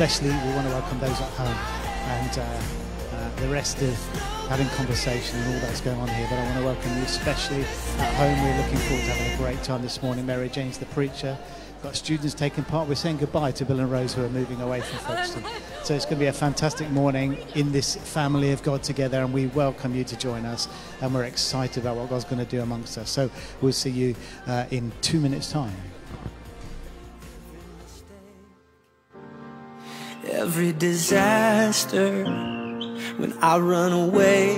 Especially, we want to welcome those at home and uh, uh, the rest of having conversation and all that's going on here. But I want to welcome you, especially at home. We're looking forward to having a great time this morning. Mary Jane's the preacher. Got students taking part. We're saying goodbye to Bill and Rose who are moving away from Folkestone. So it's going to be a fantastic morning in this family of God together, and we welcome you to join us. And we're excited about what God's going to do amongst us. So we'll see you uh, in two minutes' time. every disaster when I run away.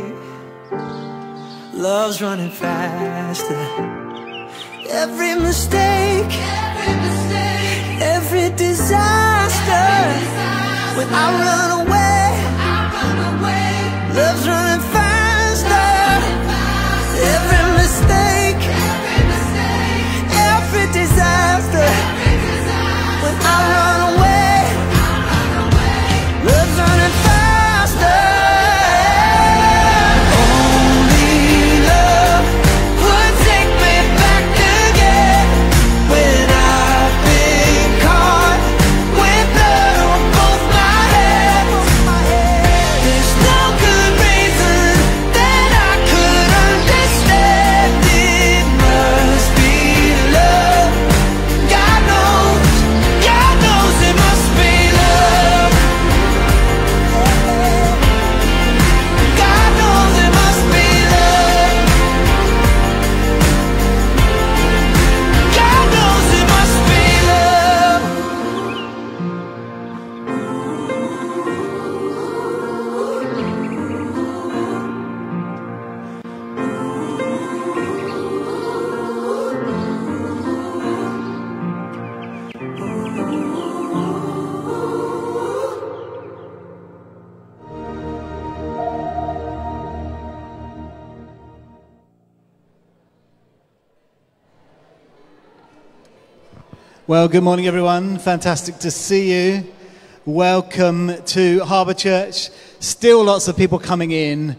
Love's running faster. Every mistake, every, mistake, every disaster, every disaster when I run away. I run away love's running faster. running faster. Every mistake, every, mistake, every disaster, disaster when I run away. Well, good morning, everyone. Fantastic to see you. Welcome to Harbour Church. Still lots of people coming in.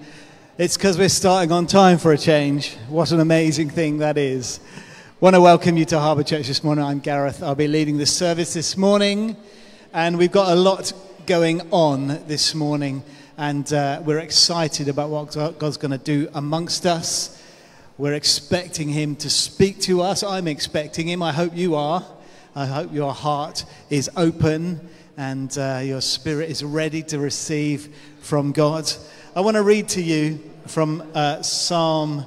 It's because we're starting on time for a change. What an amazing thing that is. Want to welcome you to Harbour Church this morning. I'm Gareth. I'll be leading the service this morning, and we've got a lot going on this morning, and uh, we're excited about what God's going to do amongst us. We're expecting Him to speak to us. I'm expecting Him. I hope you are. I hope your heart is open and uh, your spirit is ready to receive from God. I want to read to you from uh, Psalm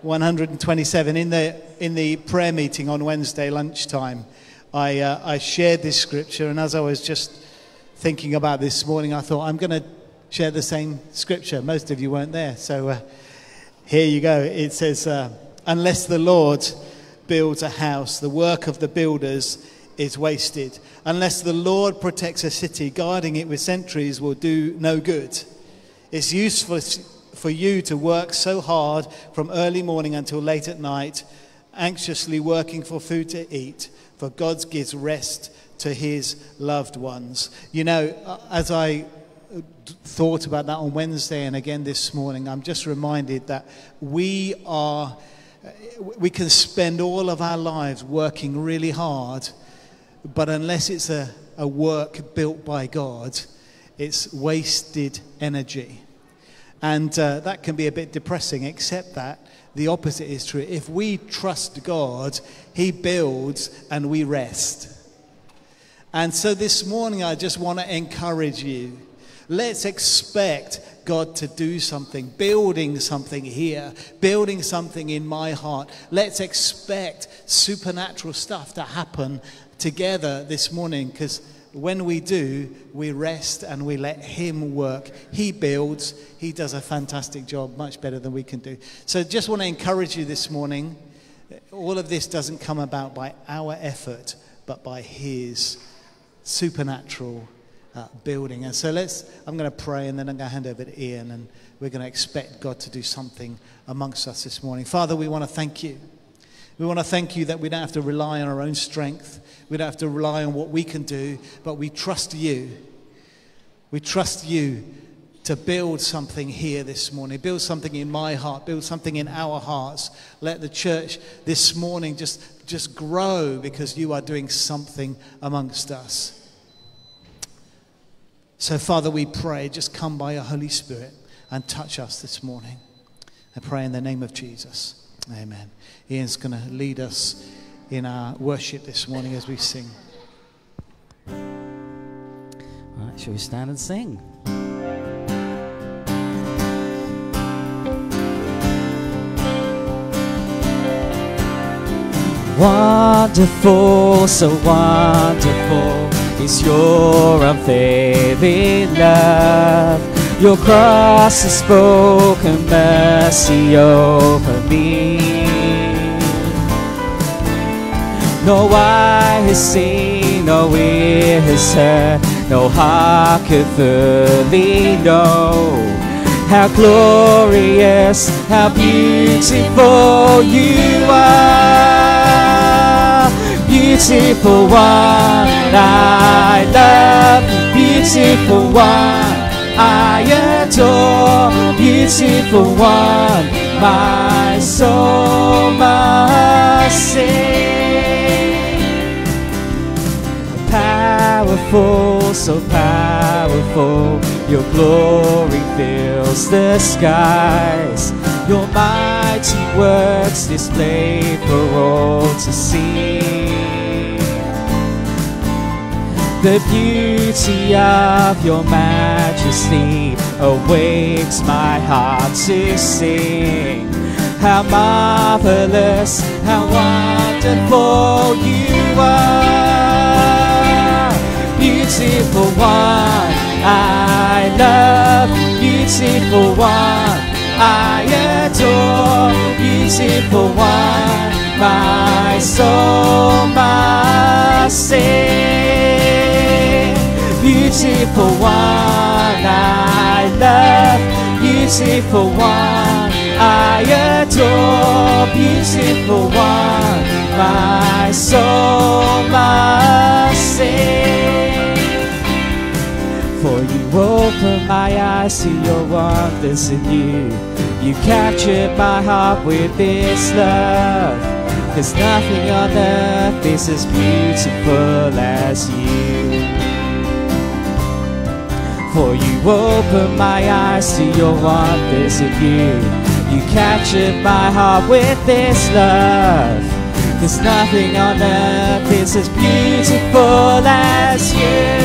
127 in the in the prayer meeting on Wednesday lunchtime. I uh, I shared this scripture, and as I was just thinking about this morning, I thought I'm going to share the same scripture. Most of you weren't there, so uh, here you go. It says, uh, "Unless the Lord." Builds a house, the work of the builders is wasted. Unless the Lord protects a city, guarding it with sentries will do no good. It's useful for you to work so hard from early morning until late at night, anxiously working for food to eat, for God gives rest to his loved ones. You know, uh, as I thought about that on Wednesday and again this morning, I'm just reminded that we are we can spend all of our lives working really hard, but unless it's a, a work built by God, it's wasted energy. And uh, that can be a bit depressing, except that the opposite is true. If we trust God, He builds and we rest. And so this morning, I just want to encourage you. Let's expect God to do something, building something here, building something in my heart. Let's expect supernatural stuff to happen together this morning because when we do, we rest and we let Him work. He builds, He does a fantastic job, much better than we can do. So, just want to encourage you this morning. All of this doesn't come about by our effort, but by His supernatural uh, building. And so let's, I'm going to pray and then I'm going to hand over to Ian and we're going to expect God to do something amongst us this morning. Father, we want to thank you. We want to thank you that we don't have to rely on our own strength. We don't have to rely on what we can do, but we trust you. We trust you to build something here this morning, build something in my heart, build something in our hearts. Let the church this morning just, just grow because you are doing something amongst us. So, Father, we pray, just come by your Holy Spirit and touch us this morning. I pray in the name of Jesus. Amen. Ian's going to lead us in our worship this morning as we sing. All right, shall we stand and sing? Wonderful, so wonderful is your unfailing love. Your cross has spoken mercy over me. No eye has seen, no ear has heard, no heart could fully know how glorious, how beautiful you are. Beautiful one, I love. Beautiful one, I adore. Beautiful one, my soul must sing powerful, so powerful. Your glory fills the skies. Your mighty works displayed for all to see. The beauty of your majesty awakes my heart to sing. How marvelous, how wonderful you are. Beautiful one, I love. Beautiful one, I adore. Beautiful one, my soul must sing beautiful one I love, beautiful one I adore, beautiful one my soul must sing. For you opened my eyes to your wonders in you. You captured my heart with this love. Cause nothing on earth is as beautiful as you. For you open my eyes to your wonders in you. You captured my heart with this love. There's nothing on earth is as beautiful as you.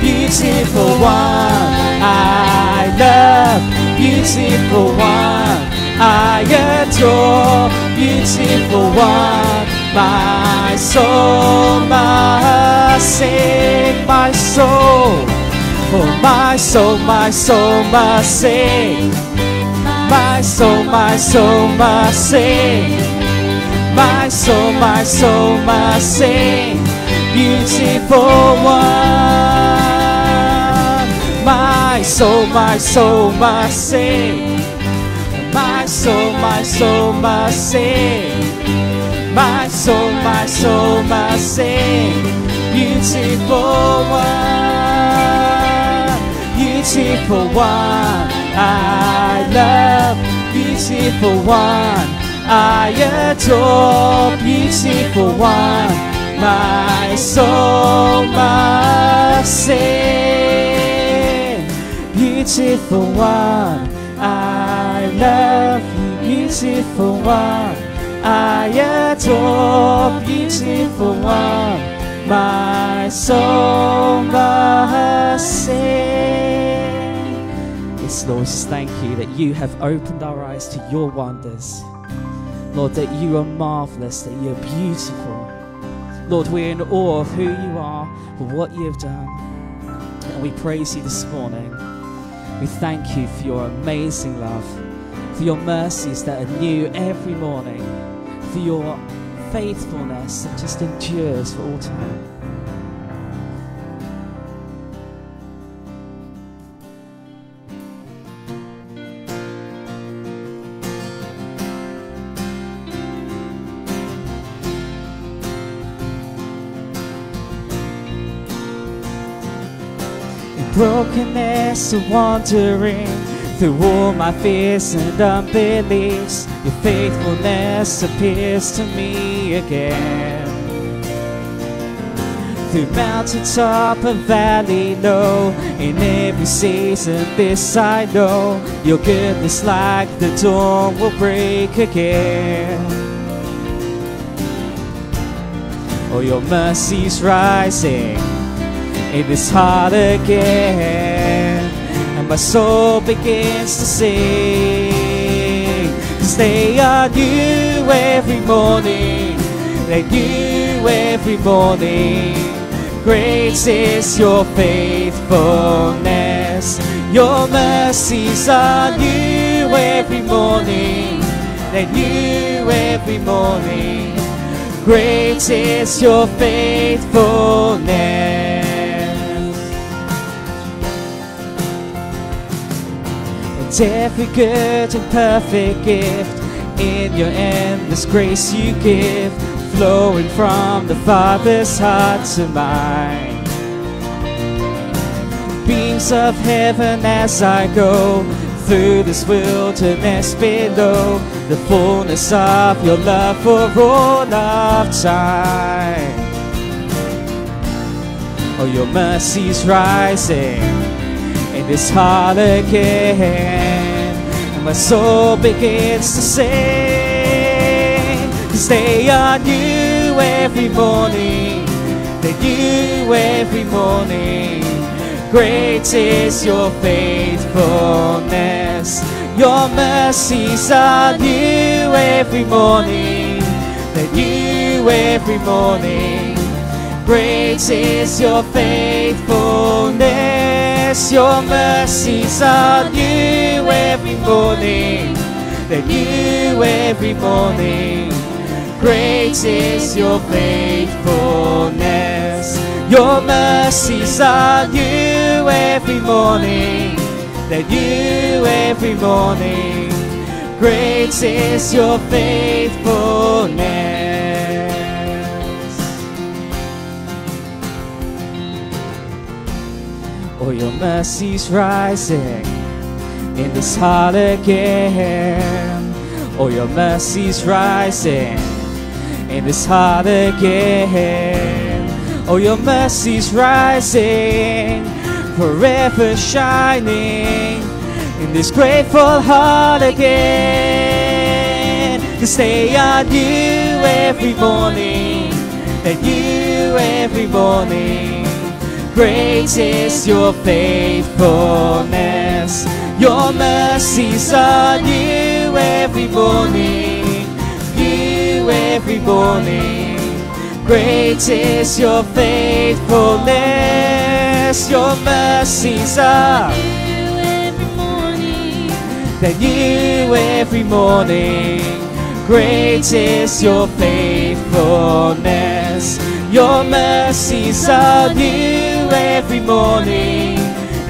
Beautiful one, I love. Beautiful one, I adore. Beautiful one, my soul must sing. My soul, oh my soul, my soul must sing. My soul, my soul must sing. My soul, my soul must sing. Beautiful one. My soul, my soul must sing. My soul, my soul must sing. My soul, my soul must sing. Beautiful one. Beautiful one. I love. Beautiful one. I adore. Beautiful one. My soul must sing. Beautiful one. I love you. Beautiful one. I adore. Beautiful one. My soul must sing. Yes, Lord, just thank you that you have opened our eyes to your wonders. Lord, that you are marvelous, that you are beautiful. Lord, we're in awe of who you are, for what you have done. And we praise you this morning. We thank you for your amazing love, for your mercies that are new every morning, for your faithfulness that just endures for all time. In brokenness and wandering through all my fears and unbeliefs, your faithfulness appears to me again. Through mountaintop and valley low, in every season this I know, your goodness like the dawn will break again. Oh, your mercy's rising in this heart again. My soul begins to sing. Cause they are new every morning. They're new every morning. Great is your faithfulness. Your mercies are new every morning. They're new every morning. Great is your faithfulness. Every good and perfect gift in your endless grace you give, flowing from the Father's heart to mine. Beams of heaven as I go through this wilderness below, the fullness of your love for all of time. Oh, your mercy's rising in this heart again. My soul begins to sing. Cause they are new every morning. They're new every morning. Great is your faithfulness. Your mercies are new every morning. They're new every morning. Great is your faithfulness. Your mercies are new every morning. New every morning. Great is your faithfulness. Your mercies are new every morning. They're new every morning. Great is your faithfulness. Oh, your mercy's rising in this heart again. Oh, your mercy's rising in this heart again. Oh, your mercy's rising, forever shining in this grateful heart again. To stay on you every morning, and you every morning. Great is your faithfulness. Your mercies are new every morning. New every morning. Great is your faithfulness. Your mercies are new every morning. that new every morning. Great is your faithfulness. Your mercies are new every morning.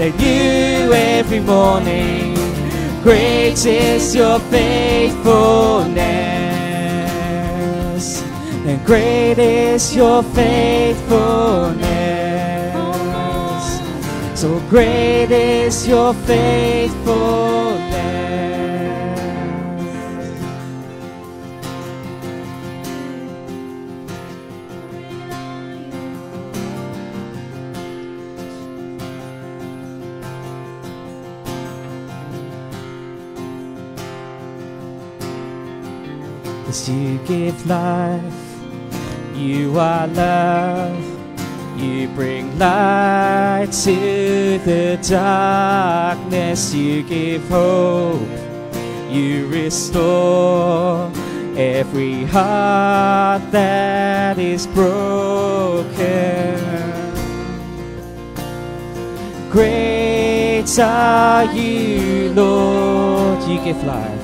That new every morning. Great is your faithfulness. And great is your faithfulness. So great is your faithfulness. You give life, you are love. You bring light to the darkness. You give hope. You restore every heart that is broken. Great are you, Lord. You give life.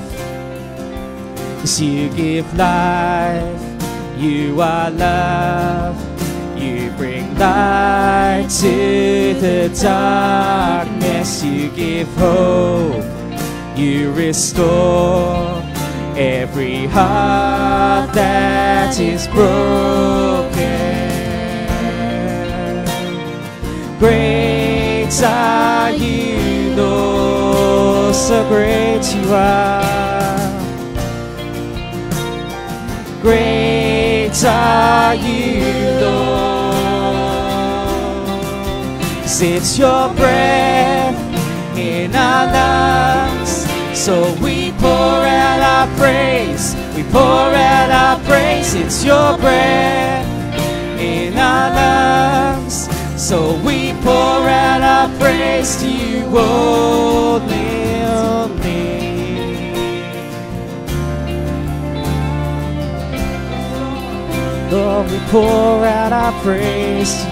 Yes, you give life. You are love. You bring light to the darkness. You give hope. You restore every heart that is broken. Great are you, Lord. So great you are. Great are you, Lord. it's your breath in our lungs. So we pour out our praise. We pour out our praise. It's your breath in our lungs. So we pour out our praise to you only, We pour out our praise to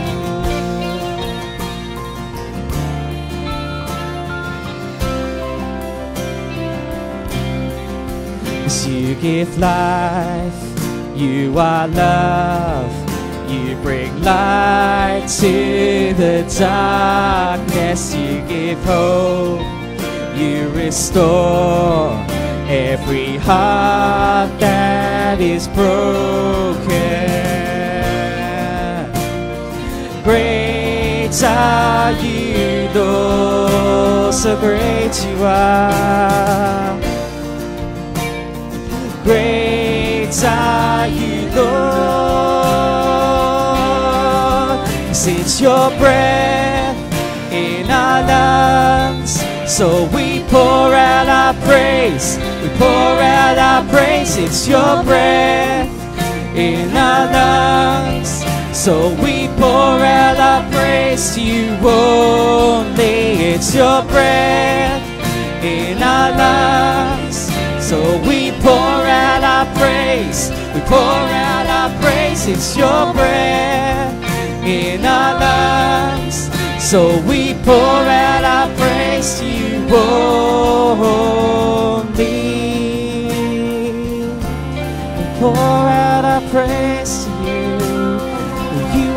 you. You give life, you are love. You bring light to the darkness. You give hope. You restore every heart that is broken. Great are you, Lord, so great you are. Great are you, Lord. it's your breath in our lungs. So we pour out our praise. We pour out our praise. It's your breath in our lungs. So we pour out our praise to you only. It's your breath in our lungs. So we pour out our praise. We pour out our praise. It's your breath in our lungs. So we pour out our praise to you only.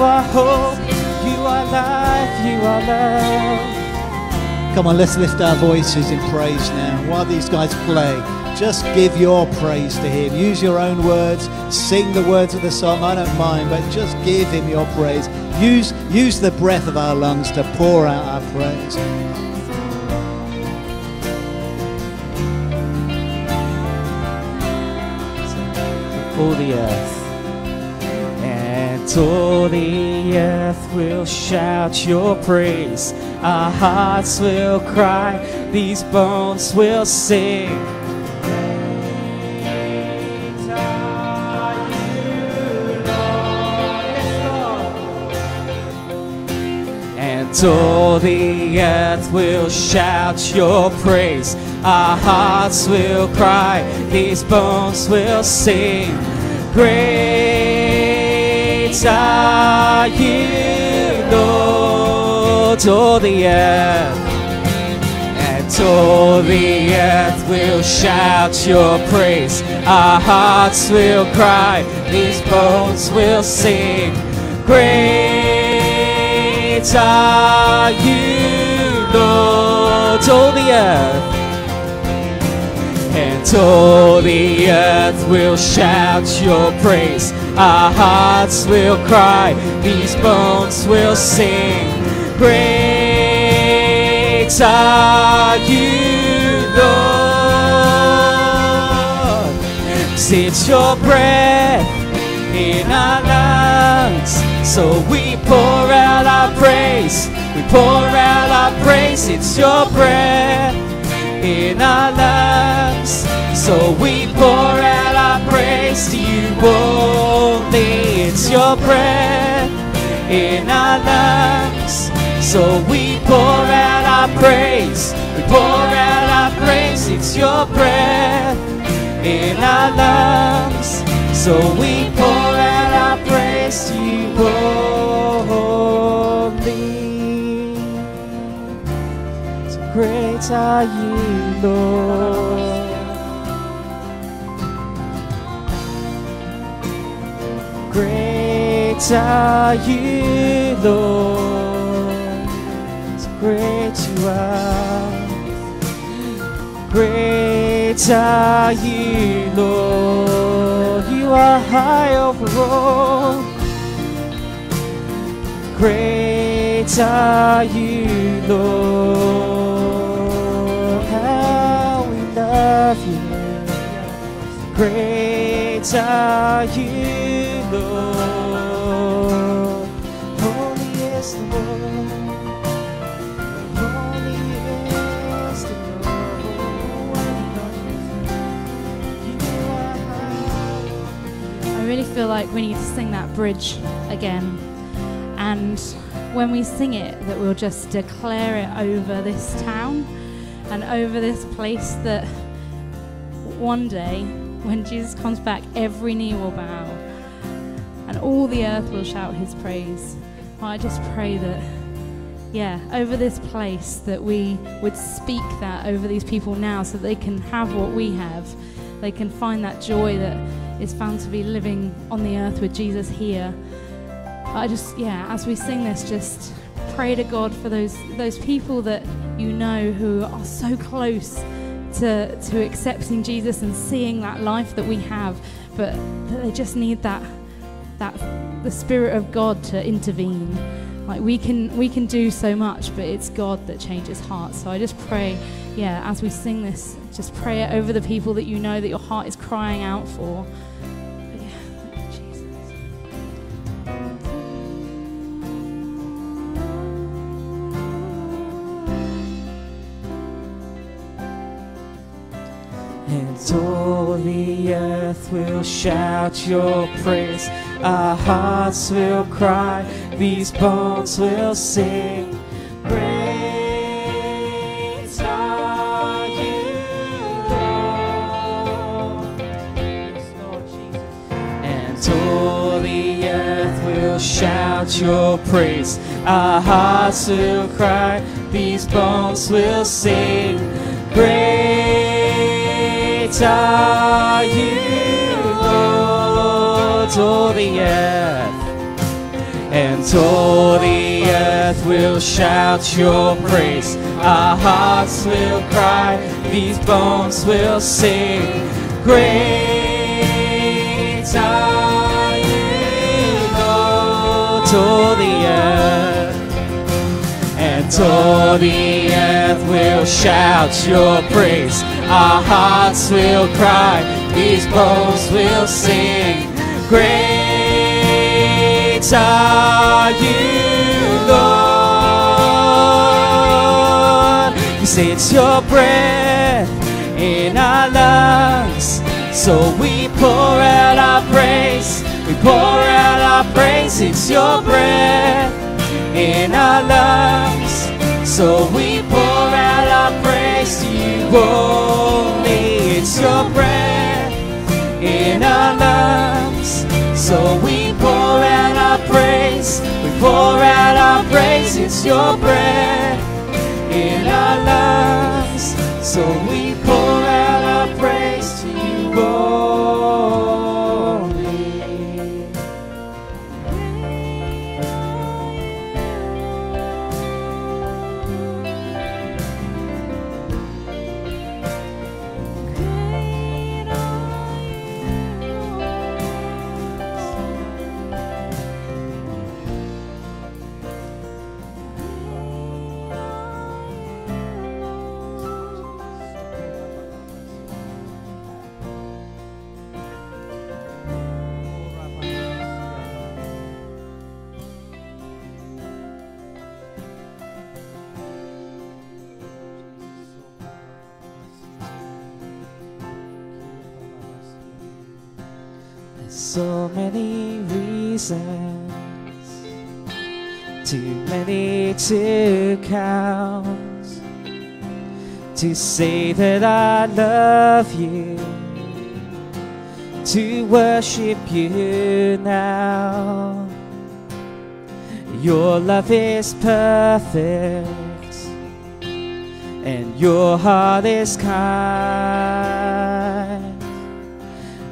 Are hope. You are life. You are love. Come on, let's lift our voices in praise now. While these guys play, Just give your praise to Him. Use your own words. Sing the words of the song. I don't mind, but just give Him your praise. Use, use the breath of our lungs to pour out our praise. all the earth. All the earth will shout your praise. Our hearts will cry, these bones will sing. And all the earth will shout your praise. Our hearts will cry, these bones will sing. Great are you, Lord, all the earth. And all the earth will shout your praise. Our hearts will cry, these bones will sing. Great are you, Lord, all the earth. And all the earth will shout your praise. Our hearts will cry, these bones will sing. Great are you, Lord. It's your breath in our lungs. So we pour out our praise. We pour out our praise. It's your breath in our lungs. So we pour out our praise to you only. It's your breath in our lungs. So we pour out our praise. We pour out our praise. It's your breath in our lungs. So we pour out our praise to you only. Great are you, Lord. Great are you, Lord. Great you are. Great are you, Lord. You are high over all. Great are you, Lord. Love you. Great are you, Lord. Holy is the Lord. I really feel like we need to sing that bridge again. And when we sing it, that we'll just declare it over this town and over this place that one day, when Jesus comes back, every knee will bow and all the earth will shout his praise. I just pray that, yeah, over this place, that we would speak that over these people now so they can have what we have. They can find that joy that is found to be living on the earth with Jesus here. I just, yeah, as we sing this, just pray to God for those those people that you know who are so close to to accepting Jesus and seeing that life that we have, but they just need that that the Spirit of God to intervene. Like we can we can do so much, but it's God that changes hearts. So I just pray, yeah, as we sing this, just pray it over the people that you know that your heart is crying out for. The earth will shout your praise. Our hearts will cry, these bones will sing. Shout your praise. Our hearts will cry, these bones will sing. Great are you, Lord, the earth. and all the earth will shout your praise. Our hearts will cry, these bones will sing. Great are you, Lord, the earth. And all the earth will shout your praise. Our hearts will cry, these bones will sing. Great are you, Lord. Say it's your breath in our lungs. So we pour out our praise. We pour out our praise. It's your breath in our lungs. So we pour out you only. It's your breath in our lungs. So we pour out our praise. We pour out our praise. It's your breath in our lungs. So we pour to count, to say that I love you, to worship you now. Your love is perfect, and your heart is kind.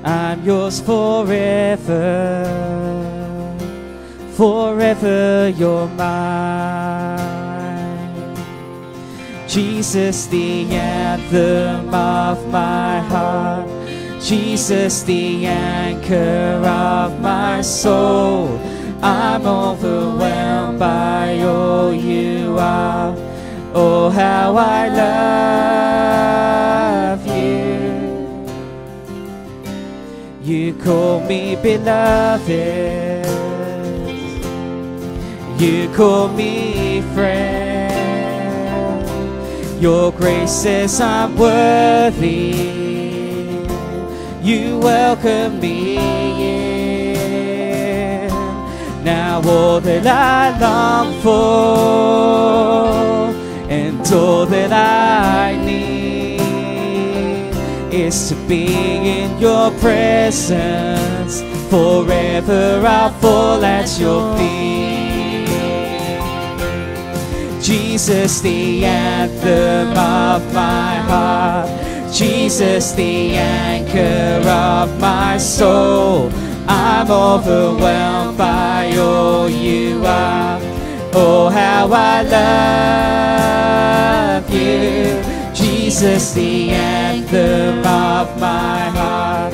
I'm yours forever, forever you're mine. Jesus, the anthem of my heart, Jesus, the anchor of my soul. I'm overwhelmed by all you are. Oh, how I love you. You call me beloved. You call me Your grace I'm worthy. You welcome me in. Now all that I long for and all that I need is to be in your presence. Forever I'll fall at your feet. Jesus, the anthem of my heart. Jesus, the anchor of my soul. I'm overwhelmed by all you are. Oh, how I love you. Jesus, the anthem of my heart.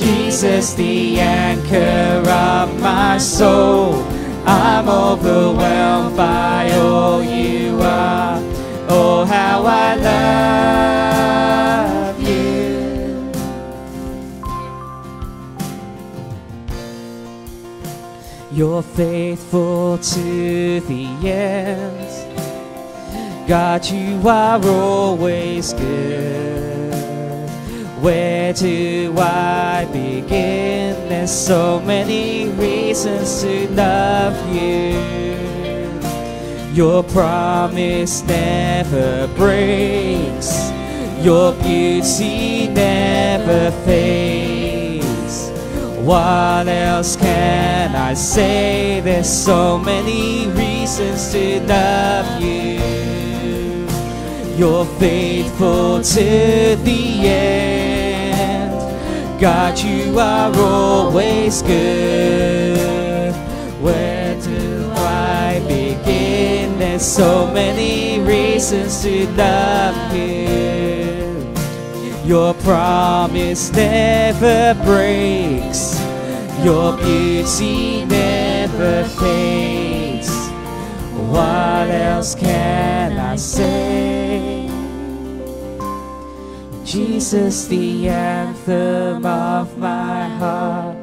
Jesus, the anchor of my soul. I'm overwhelmed by all you are. Oh, how I love you. You're faithful to the end. God, you are always good. Where do I begin? There's so many reasons to love you. Your promise never breaks. Your beauty never fades. What else can I say? There's so many reasons to love you. You're faithful to the end. God, you are always good. Where do I begin? There's so many reasons to love you. Your promise never breaks. Your beauty never fades. What else can I say? Jesus, the anthem of my heart.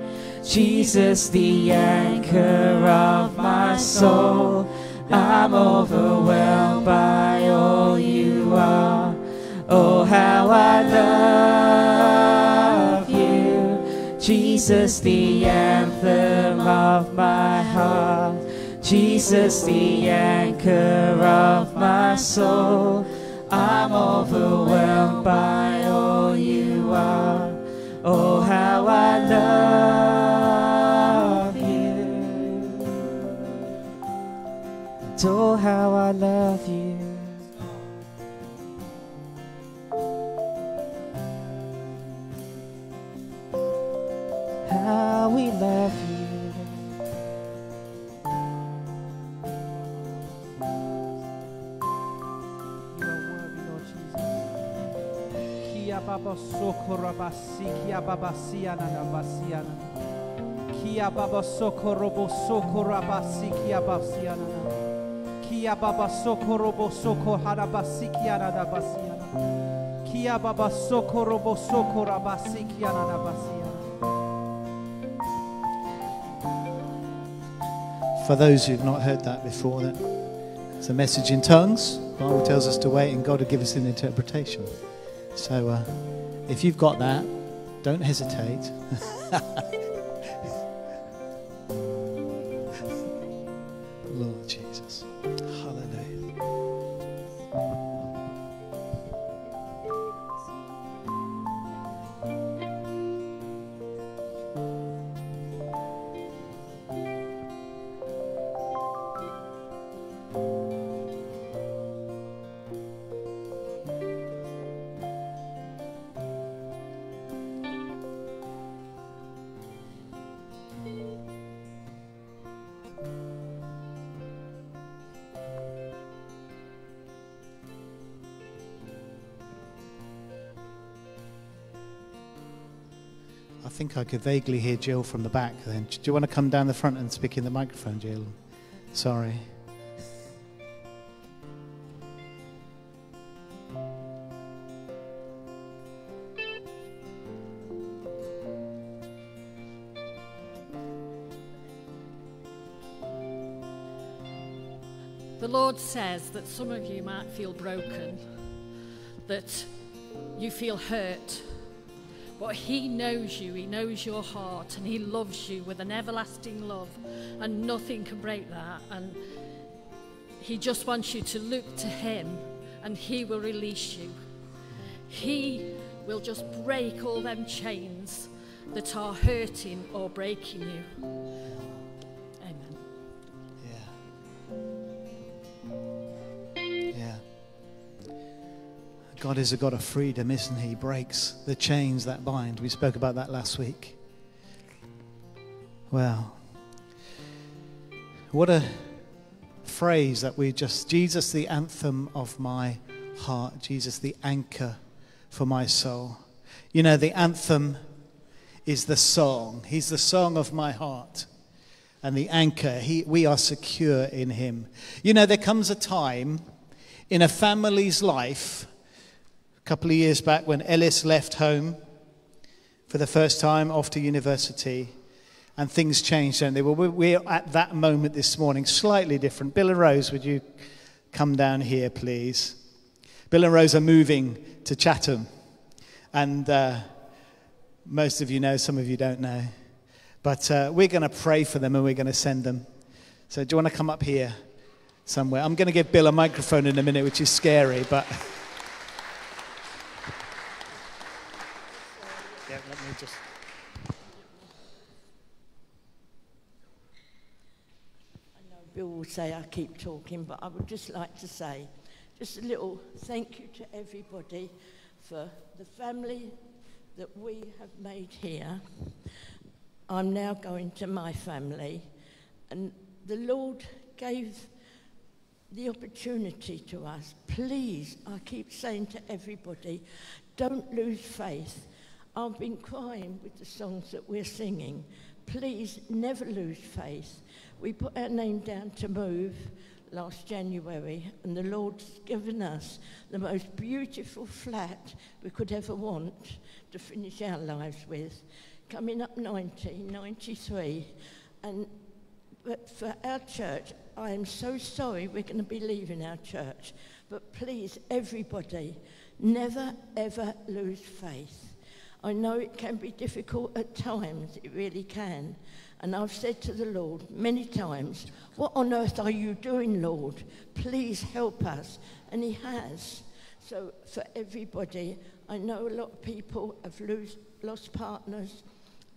Jesus, the anchor of my soul. I'm overwhelmed by all you are. Oh, how I love you. Jesus, the anthem of my heart. Jesus, the anchor of my soul. I'm overwhelmed by all you are. Oh, how I love you. And oh, how I love you. How we love you. Baba sokora baba siana na basiana. Kia baba sokorobo sokora basiana na. Kia baba sokorobo basiana. Kia baba sokorobo sokora basiana. For those who've not heard that before, that it's a message in tongues. The Bible tells us to wait, and God will give us an interpretation. So, uh, if you've got that, don't hesitate. Lord Jesus, I could vaguely hear Jill from the back then. Do you want to come down the front and speak in the microphone, Jill? Sorry. The Lord says that some of you might feel broken, that you feel hurt, but He knows you, He knows your heart, and He loves you with an everlasting love, and nothing can break that. And He just wants you to look to Him, and He will release you. He will just break all them chains that are hurting or breaking you. God is a God of freedom, isn't He? He breaks the chains that bind. We spoke about that last week. Well, what a phrase that we just, Jesus, the anthem of my heart, Jesus, the anchor for my soul. You know, the anthem is the song, He's the song of my heart and the anchor. He, we are secure in Him. You know, there comes a time in a family's life, a couple of years back, when Ellis left home for the first time off to university, and things changed, don't they? We're- we're at that moment this morning, slightly different. Bill and Rose, would you come down here, please? Bill and Rose are moving to Chatham, and uh, most of you know, some of you don't know. But uh, we're going to pray for them and we're going to send them. So, do you want to come up here somewhere? I'm going to give Bill a microphone in a minute, which is scary, but. Yeah, let me just. Bill will say I keep talking, but I would just like to say just a little thank you to everybody for the family that we have made here. I'm now going to my family, and the Lord gave the opportunity to us. Please, I keep saying to everybody, don't lose faith. I've been crying with the songs that we're singing. Please never lose faith. We put our name down to move last January, and the Lord's given us the most beautiful flat we could ever want to finish our lives with. Coming up 1993, and but for our church, I am so sorry we're going to be leaving our church. But please, everybody, never ever lose faith. I know it can be difficult at times, it really can. And I've said to the Lord many times, What on earth are you doing, Lord? Please help us. And He has. So, for everybody, I know a lot of people have lose, lost partners.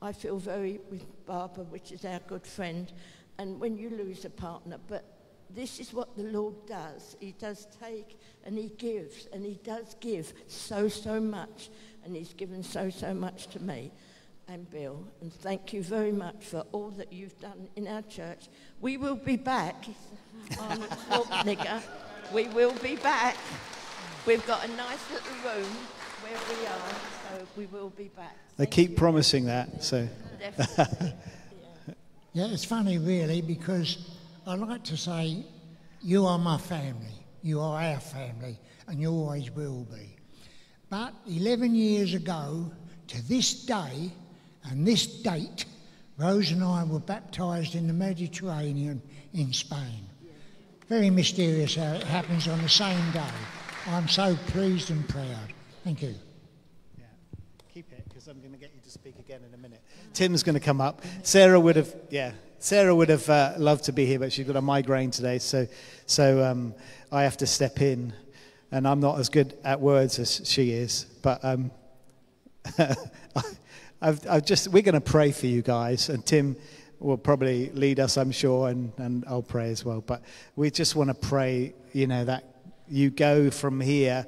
I feel very with Barbara, which is our good friend, and when you lose a partner, but this is what the Lord does. He does take and He gives, and He does give so, so much, and He's given so, so much to me and Bill. And thank you very much for all that you've done in our church. We will be back, oh, Arnold Schwarzenegger. We will be back. We've got a nice little room where we are, so we will be back. They Thank keep you. promising that. So Definitely. Yeah, it's funny, really, because I like to say, you are my family, you are our family, and you always will be. But 11 years ago, to this day and this date, Rose and I were baptised in the Mediterranean in Spain. Very mysterious how it happens on the same day. I'm so pleased and proud. Thank you. Yeah. Keep it because I'm going to get you to speak again in a minute. Tim's going to come up. Sarah would have, yeah, Sarah would have uh, loved to be here, but she's got a migraine today, so so um, I have to step in, and I'm not as good at words as she is, but. Um, I've, I've just we're going to pray for you guys, and Tim will probably lead us, I'm sure, and, and I'll pray as well. But we just want to pray, you know, that you go from here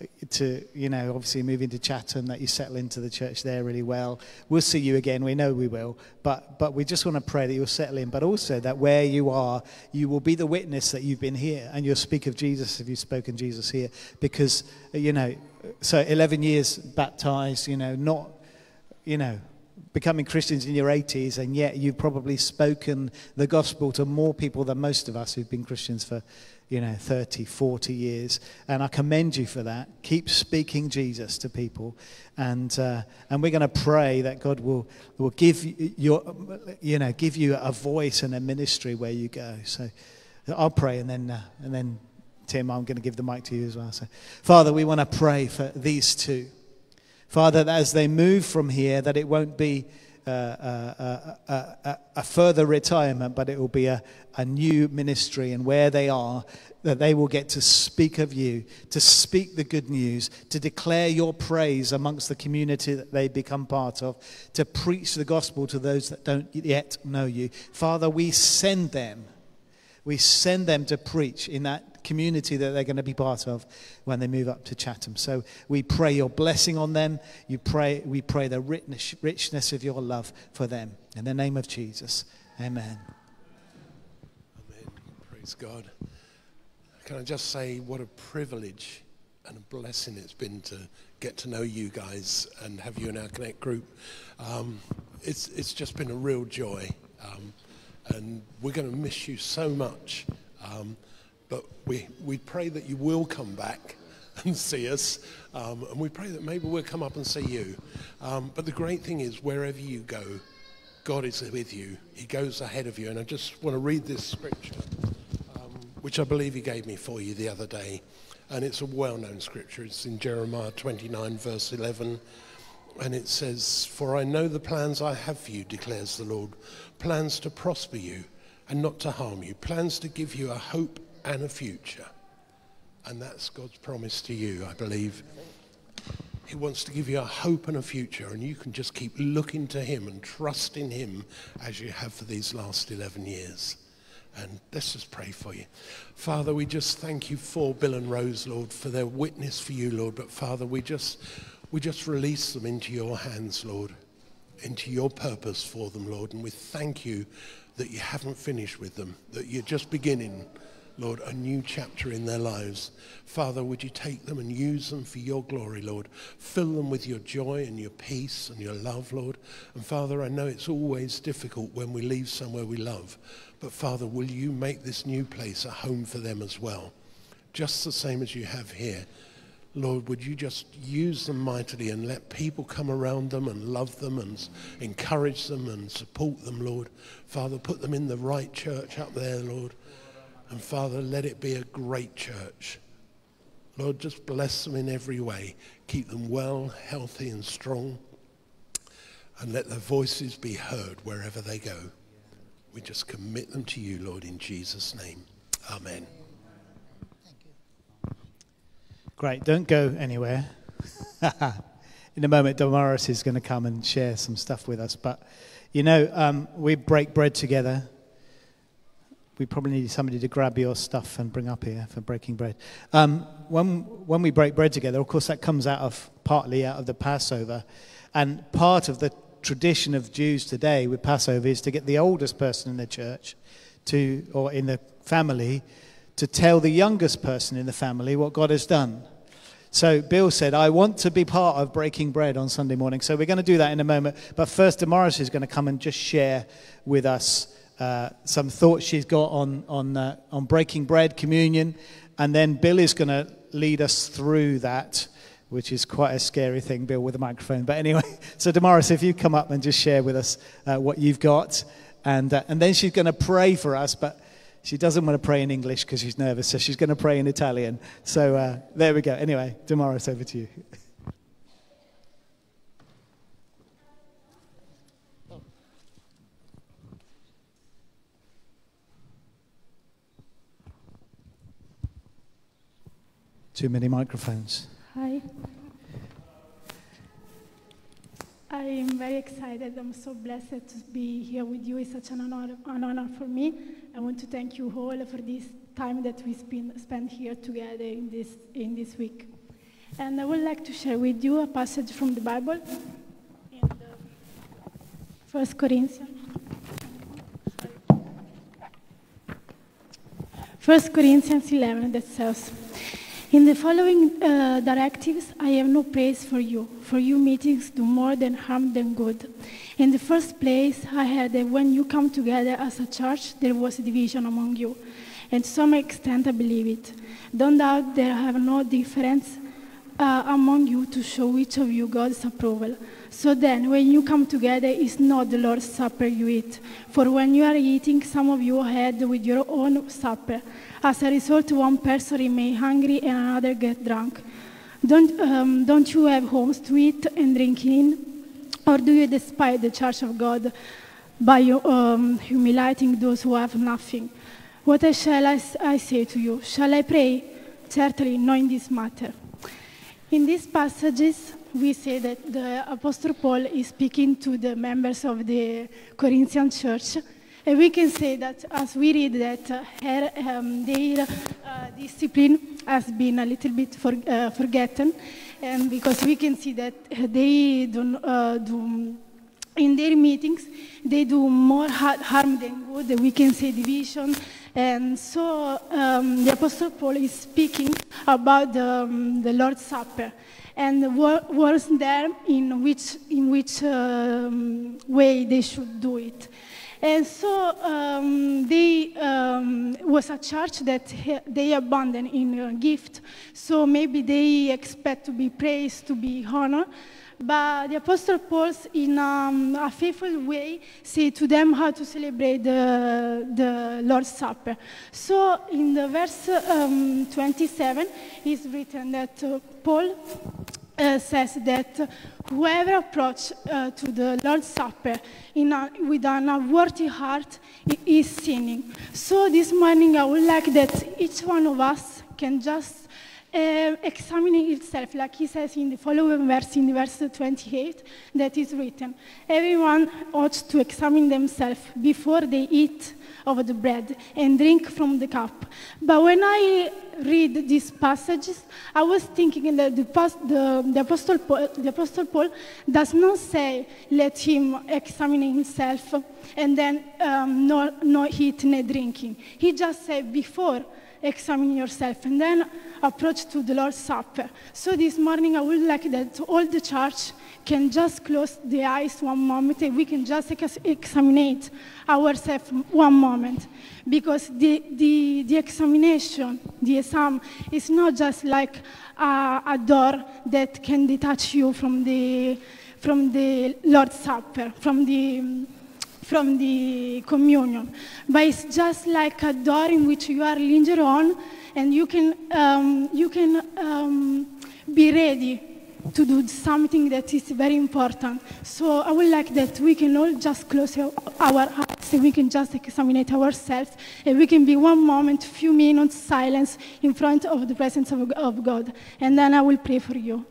uh, to, you know, obviously moving to Chatham, that you settle into the church there really well. We'll see you again. We know we will. But, but we just want to pray that you'll settle in, but also that where you are, you will be the witness that you've been here and you'll speak of Jesus if you've spoken Jesus here. Because, uh, you know, so 11 years baptized, you know, not, you know, becoming Christians in your 80s, and yet you've probably spoken the gospel to more people than most of us who've been Christians for, you know, 30, 40 years. And I commend you for that. Keep speaking Jesus to people. And, uh, and we're going to pray that God will, will give you, your, you know, give you a voice and a ministry where you go. So I'll pray, and then, uh, and then Tim, I'm going to give the mic to you as well. So, Father, we want to pray for these two. Father, as they move from here, that it won't be uh, uh, uh, uh, a further retirement, but it will be a, a new ministry. And where they are, that they will get to speak of you, to speak the good news, to declare your praise amongst the community that they become part of, to preach the gospel to those that don't yet know you. Father, we send them. We send them to preach in that community that they're going to be part of when they move up to Chatham. So we pray your blessing on them. You pray, we pray the richness, of your love for them. In the name of Jesus. Amen. Amen. Praise God. Can I just say what a privilege and a blessing it's been to get to know you guys and have you in our Connect group. Um, it's, it's just been a real joy. Um, and we're going to miss you so much. Um, but we, we pray that you will come back and see us. Um, and we pray that maybe we'll come up and see you. Um, but the great thing is, wherever you go, God is with you. He goes ahead of you. And I just want to read this scripture, um, which I believe He gave me for you the other day. And it's a well known scripture. It's in Jeremiah 29, verse 11. And it says, For I know the plans I have for you, declares the Lord plans to prosper you and not to harm you, plans to give you a hope and a future. And that's God's promise to you, I believe. He wants to give you a hope and a future, and you can just keep looking to Him and trusting Him as you have for these last 11 years. And let's just pray for you. Father, we just thank you for Bill and Rose, Lord, for their witness for you, Lord. But Father, we just, we just release them into your hands, Lord, into your purpose for them, Lord. And we thank you that you haven't finished with them, that you're just beginning Lord, a new chapter in their lives. Father, would you take them and use them for your glory, Lord? Fill them with your joy and your peace and your love, Lord. And Father, I know it's always difficult when we leave somewhere we love. But Father, will you make this new place a home for them as well? Just the same as you have here. Lord, would you just use them mightily and let people come around them and love them and encourage them and support them, Lord. Father, put them in the right church up there, Lord. And Father, let it be a great church. Lord, just bless them in every way. Keep them well, healthy, and strong. And let their voices be heard wherever they go. We just commit them to you, Lord, in Jesus' name. Amen. Great, don't go anywhere. In a moment, Damaris is going to come and share some stuff with us. But, you know, um, we break bread together. We probably need somebody to grab your stuff and bring up here for breaking bread. Um, when, when we break bread together, of course, that comes out of partly out of the Passover. And part of the tradition of Jews today with Passover is to get the oldest person in the church to, or in the family to tell the youngest person in the family what God has done. So Bill said, I want to be part of breaking bread on Sunday morning. So we're going to do that in a moment. But first, Damaris is going to come and just share with us uh, some thoughts she's got on, on, uh, on breaking bread, communion. And then Bill is going to lead us through that, which is quite a scary thing, Bill, with a microphone. But anyway, so Damaris, if you come up and just share with us uh, what you've got. And, uh, and then she's going to pray for us. But she doesn't want to pray in English because she's nervous, so she's going to pray in Italian. So uh, there we go. Anyway, Damaris, over to you. Too many microphones. Hi. I am very excited. I'm so blessed to be here with you. It's such an honor, an honor for me. I want to thank you all for this time that we spend, spent here together in this, in this week. And I would like to share with you a passage from the Bible in the First Corinthians. First Corinthians 11 that says, in the following uh, directives, I have no praise for you, for you meetings do more than harm than good. In the first place, I heard that when you come together as a church, there was a division among you. And to some extent, I believe it. Don't doubt there have no difference uh, among you to show each of you God's approval. So then, when you come together, it's not the Lord's Supper you eat. For when you are eating, some of you had with your own supper. As a result, one person remain hungry and another get drunk. Don't, um, don't you have homes to eat and drink in? Or do you despise the church of God by um, humiliating those who have nothing? What shall I, I say to you? Shall I pray? Certainly, not in this matter. In these passages, we say that the Apostle Paul is speaking to the members of the Corinthian church. And we can say that as we read that uh, her, um, their uh, discipline has been a little bit for, uh, forgotten, and because we can see that they don't uh, do in their meetings, they do more ha- harm than good. We can say division. And so um, the Apostle Paul is speaking about the, um, the Lord's Supper and wo- words there in which, in which um, way they should do it. And so um, they um, was a church that they abandoned in a gift. So maybe they expect to be praised, to be honored. But the Apostle Paul, in um, a faithful way, say to them how to celebrate the, the Lord's Supper. So in the verse um, 27 is written that uh, Paul uh, says that whoever approaches uh, to the Lord's Supper a, with an unworthy heart is sinning. So this morning I would like that each one of us can just uh, examining itself, like he says in the following verse, in verse 28, that is written, everyone ought to examine themselves before they eat of the bread and drink from the cup. But when I read these passages, I was thinking that the, the, the, Apostle Paul, the Apostle Paul does not say, let him examine himself and then um, not, not eat nor drinking. He just said, before examine yourself and then approach to the Lord's Supper. So this morning I would like that all the church can just close the eyes one moment and we can just ex- examine ourselves one moment. Because the, the, the examination, the exam, is not just like a, a door that can detach you from the, from the Lord's Supper, from the from the communion. But it's just like a door in which you are linger on and you can, um, you can um, be ready to do something that is very important. So I would like that we can all just close our eyes and we can just examine ourselves and we can be one moment, few minutes silence in front of the presence of, of God. And then I will pray for you.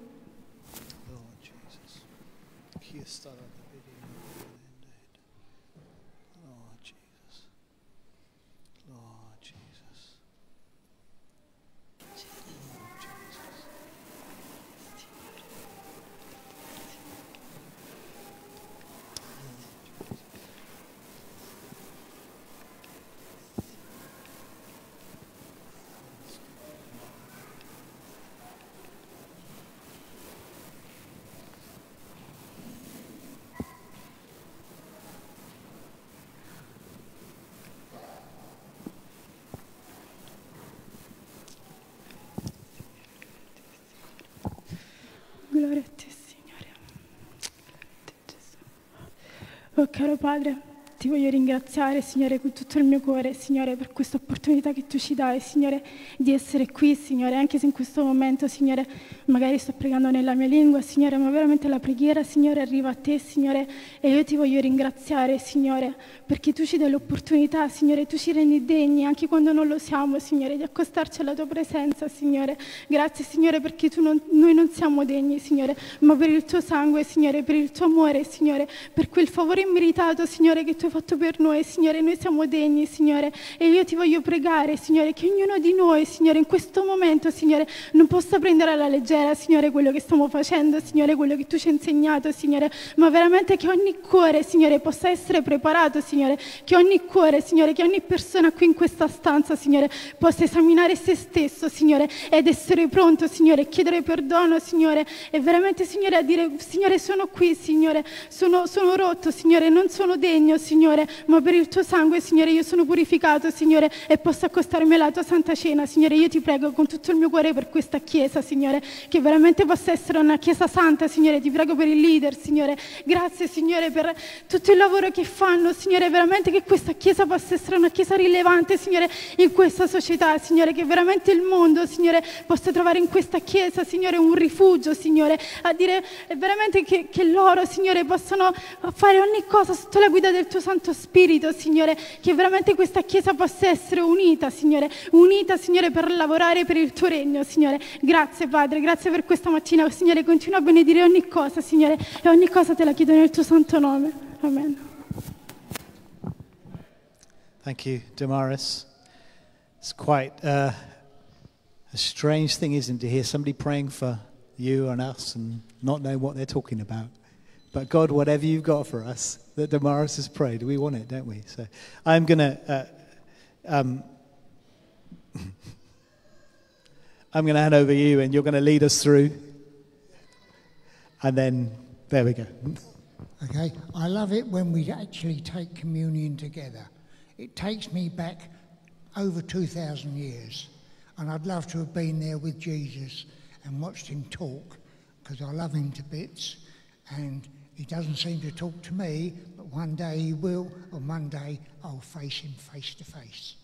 Eu quero, Padre, ti voglio ringraziare, Signore, con tutto il mio cuore, Signore, per questa opportunità che tu ci dai, Signore, di essere qui, Signore, anche se in questo momento, Signore, magari sto pregando nella mia lingua, Signore, ma veramente la preghiera, Signore, arriva a te, Signore, e io ti voglio ringraziare, Signore, perché tu ci dai l'opportunità, Signore, tu ci rendi degni, anche quando non lo siamo, Signore, di accostarci alla tua presenza, Signore. Grazie, Signore, perché tu non- noi non siamo degni, Signore, ma per il tuo sangue, Signore, per il tuo amore, Signore, per quel favore immeritato, Signore, che tu hai fatto per noi, Signore, noi siamo degni, Signore, e io ti voglio pregare, Signore, che ognuno di noi, Signore, in questo momento, Signore, non possa prendere alla leggera, Signore, quello che stiamo facendo, Signore, quello che tu ci hai insegnato, Signore, ma veramente che ogni cuore, Signore, possa essere preparato, Signore, che ogni cuore, Signore, che ogni persona qui in questa stanza, Signore, possa esaminare se stesso, Signore, ed essere pronto, Signore, chiedere perdono, Signore, e veramente, Signore, a dire, Signore, sono qui, Signore, sono, sono rotto, Signore, non sono degno, Signore, ma per il tuo sangue, Signore, io sono purificato, Signore, e posso accostarmi alla tua santa cena, Signore, io ti prego con tutto il mio cuore per questa chiesa, Signore, che veramente possa essere una chiesa santa, Signore, ti prego per il leader, Signore, grazie, Signore, per tutto il lavoro che fanno, Signore, veramente che questa chiesa possa essere una chiesa rilevante, Signore, in questa società, Signore, che veramente il mondo, Signore, possa trovare in questa chiesa, Signore, un rifugio, Signore, a dire veramente che, che loro, Signore, possano fare ogni cosa sotto la guida del tuo Santo Spirito, Signore, che veramente questa chiesa possa essere unita, Signore, unita, Signore, per lavorare per il tuo regno, Signore. Grazie, Padre, grazie per questa mattina, Signore, continua a benedire ogni cosa, Signore, e ogni cosa te la chiedo nel tuo santo nome. Amen. Thank you, Damaris. It's quite uh, a strange thing, isn't it, to hear somebody praying for you and us and not knowing what they're talking about. But God, whatever you've got for us that Damaris has prayed, we want it, don't we? So I'm going to. Uh, um, I'm going to hand over you, and you're going to lead us through. And then, there we go. Okay, I love it when we actually take communion together. It takes me back over 2,000 years, and I'd love to have been there with Jesus and watched him talk because I love him to bits, and he doesn't seem to talk to me, but one day he will, and one day I'll face him face to face.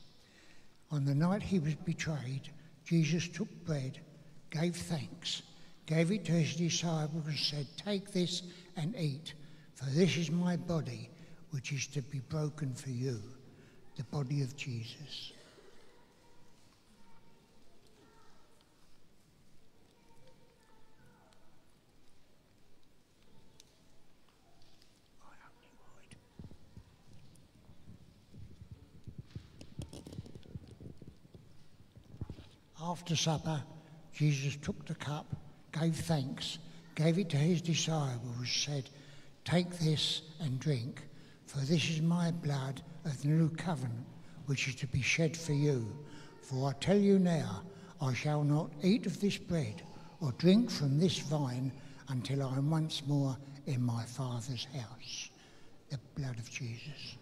On the night he was betrayed, Jesus took bread, gave thanks, gave it to his disciples, and said, Take this and eat, for this is my body, which is to be broken for you, the body of Jesus. After supper, Jesus took the cup, gave thanks, gave it to his disciples, said, Take this and drink, for this is my blood of the new covenant, which is to be shed for you. For I tell you now, I shall not eat of this bread or drink from this vine until I am once more in my Father's house. The blood of Jesus.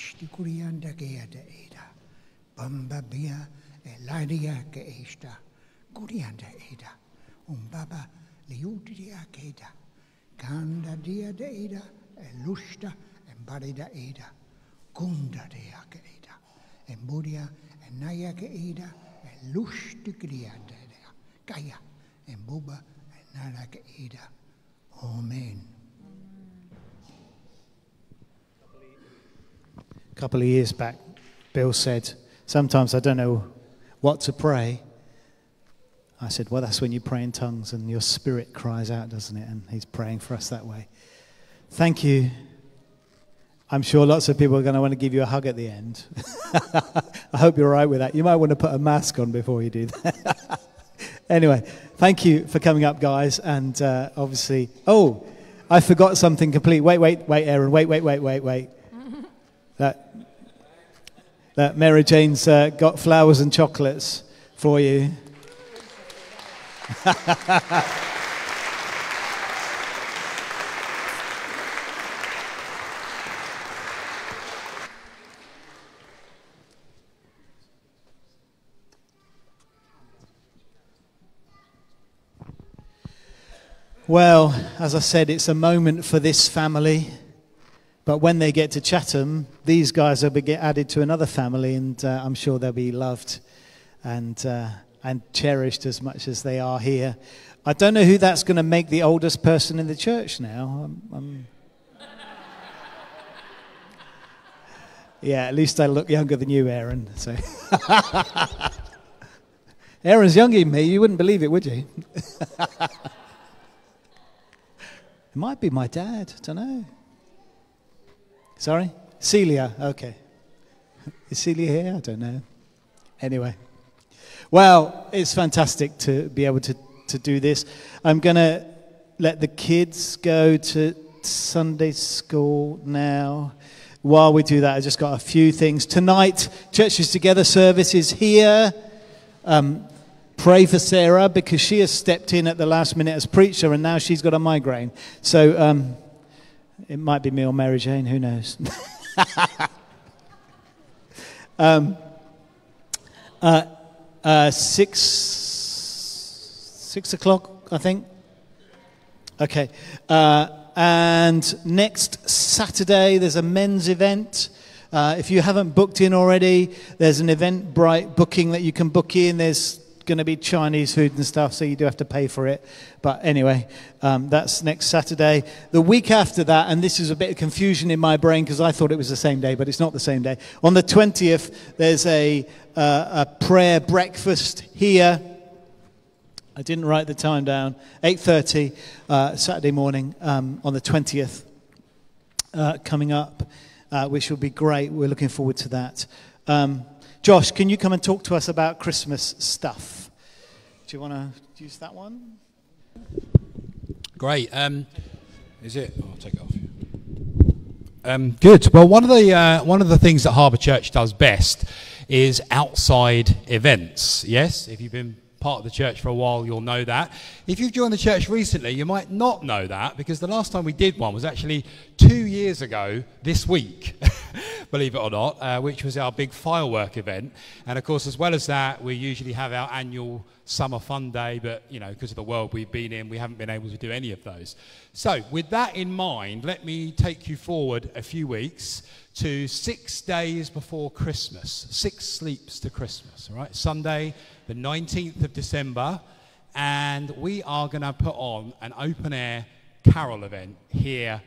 Mashti kurianda geada eda. Bamba bia e ladia ke esta. Kurianda eda. Umbaba liudia keda. Kanda dia de eda. E lusta e barida eda. Kunda dea ke eda. E muria e naya ke eda. E lusti krianda eda. Kaya e buba e nara ke eda. Amen. Couple of years back, Bill said, Sometimes I don't know what to pray. I said, Well, that's when you pray in tongues and your spirit cries out, doesn't it? And he's praying for us that way. Thank you. I'm sure lots of people are going to want to give you a hug at the end. I hope you're all right with that. You might want to put a mask on before you do that. anyway, thank you for coming up, guys. And uh, obviously, oh, I forgot something complete. Wait, wait, wait, Aaron. Wait, wait, wait, wait, wait. That, that Mary Jane's uh, got flowers and chocolates for you. Well, as I said, it's a moment for this family. But when they get to Chatham, these guys will be get added to another family, and uh, I'm sure they'll be loved and, uh, and cherished as much as they are here. I don't know who that's going to make the oldest person in the church now. Um, um, yeah, at least I look younger than you, Aaron. So. Aaron's younger than me. You wouldn't believe it, would you? it might be my dad. I don't know. Sorry? Celia. Okay. Is Celia here? I don't know. Anyway. Well, it's fantastic to be able to, to do this. I'm going to let the kids go to Sunday school now. While we do that, I just got a few things. Tonight, Churches Together service is here. Um, pray for Sarah because she has stepped in at the last minute as preacher and now she's got a migraine. So um, it might be me or Mary Jane, who knows? um, uh, uh, six, six o'clock, I think. Okay. Uh, and next Saturday, there's a men's event. Uh, if you haven't booked in already, there's an Eventbrite booking that you can book in. There's going to be Chinese food and stuff, so you do have to pay for it. But anyway, um, that's next Saturday. The week after that, and this is a bit of confusion in my brain because I thought it was the same day, but it's not the same day. On the 20th, there's a, uh, a prayer breakfast here. I didn't write the time down. 8:30 uh, Saturday morning um, on the 20th uh, coming up, uh, which will be great. We're looking forward to that. Um, Josh, can you come and talk to us about Christmas stuff? Do you want to use that one? Great. Um, is it? Oh, I'll take it off. Um, good. Well, one of the uh, one of the things that Harbour Church does best is outside events. Yes, if you've been part of the church for a while, you'll know that. If you've joined the church recently, you might not know that because the last time we did one was actually two years ago this week, believe it or not, uh, which was our big firework event. And of course, as well as that, we usually have our annual summer fun day, but you know, because of the world we've been in, we haven't been able to do any of those. So, with that in mind, let me take you forward a few weeks to six days before Christmas, six sleeps to Christmas, all right? Sunday, the 19th of December, and we are going to put on an open air carol event here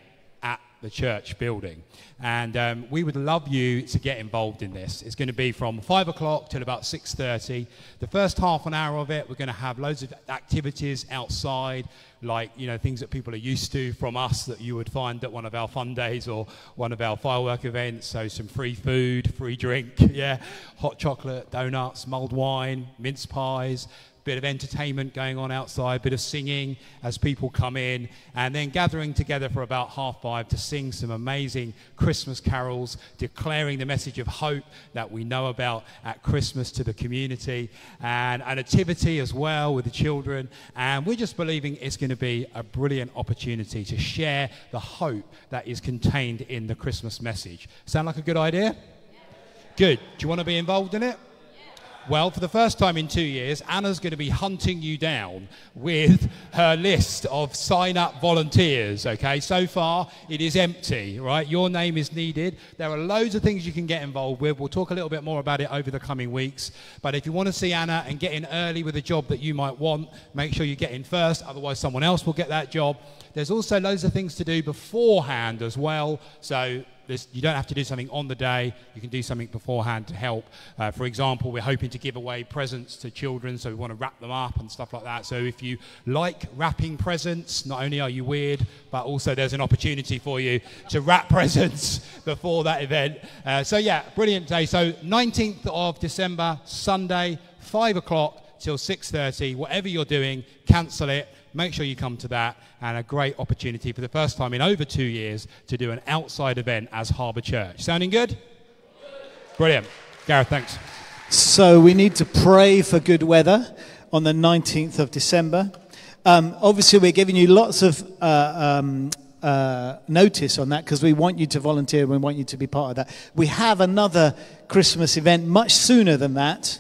the church building. And um, we would love you to get involved in this. It's going to be from 5 o'clock till about 6.30. The first half an hour of it, we're going to have loads of activities outside, like, you know, things that people are used to from us that you would find at one of our fun days or one of our firework events. So some free food, free drink, yeah, hot chocolate, donuts, mulled wine, mince pies, bit of entertainment going on outside, a bit of singing as people come in, and then gathering together for about half five to sing some amazing Christmas carols, declaring the message of hope that we know about at Christmas to the community, and a nativity as well with the children. And we're just believing it's going to be a brilliant opportunity to share the hope that is contained in the Christmas message. Sound like a good idea? Good. Do you want to be involved in it? Well, for the first time in two years, Anna's going to be hunting you down with her list of sign up volunteers. Okay, so far it is empty, right? Your name is needed. There are loads of things you can get involved with. We'll talk a little bit more about it over the coming weeks. But if you want to see Anna and get in early with a job that you might want, make sure you get in first, otherwise, someone else will get that job. There's also loads of things to do beforehand as well. So you don't have to do something on the day. You can do something beforehand to help. Uh, for example, we're hoping to give away presents to children, so we want to wrap them up and stuff like that. So if you like wrapping presents, not only are you weird, but also there's an opportunity for you to wrap presents before that event. Uh, so yeah, brilliant day. So 19th of December, Sunday, five o'clock till 6.30 whatever you're doing cancel it make sure you come to that and a great opportunity for the first time in over two years to do an outside event as harbour church sounding good brilliant gareth thanks So we need to pray for good weather on the 19th of December. Um, obviously, we're giving you lots of uh, um, uh, notice on that because we want you to volunteer and we want you to be part of that. We have another Christmas event much sooner than that.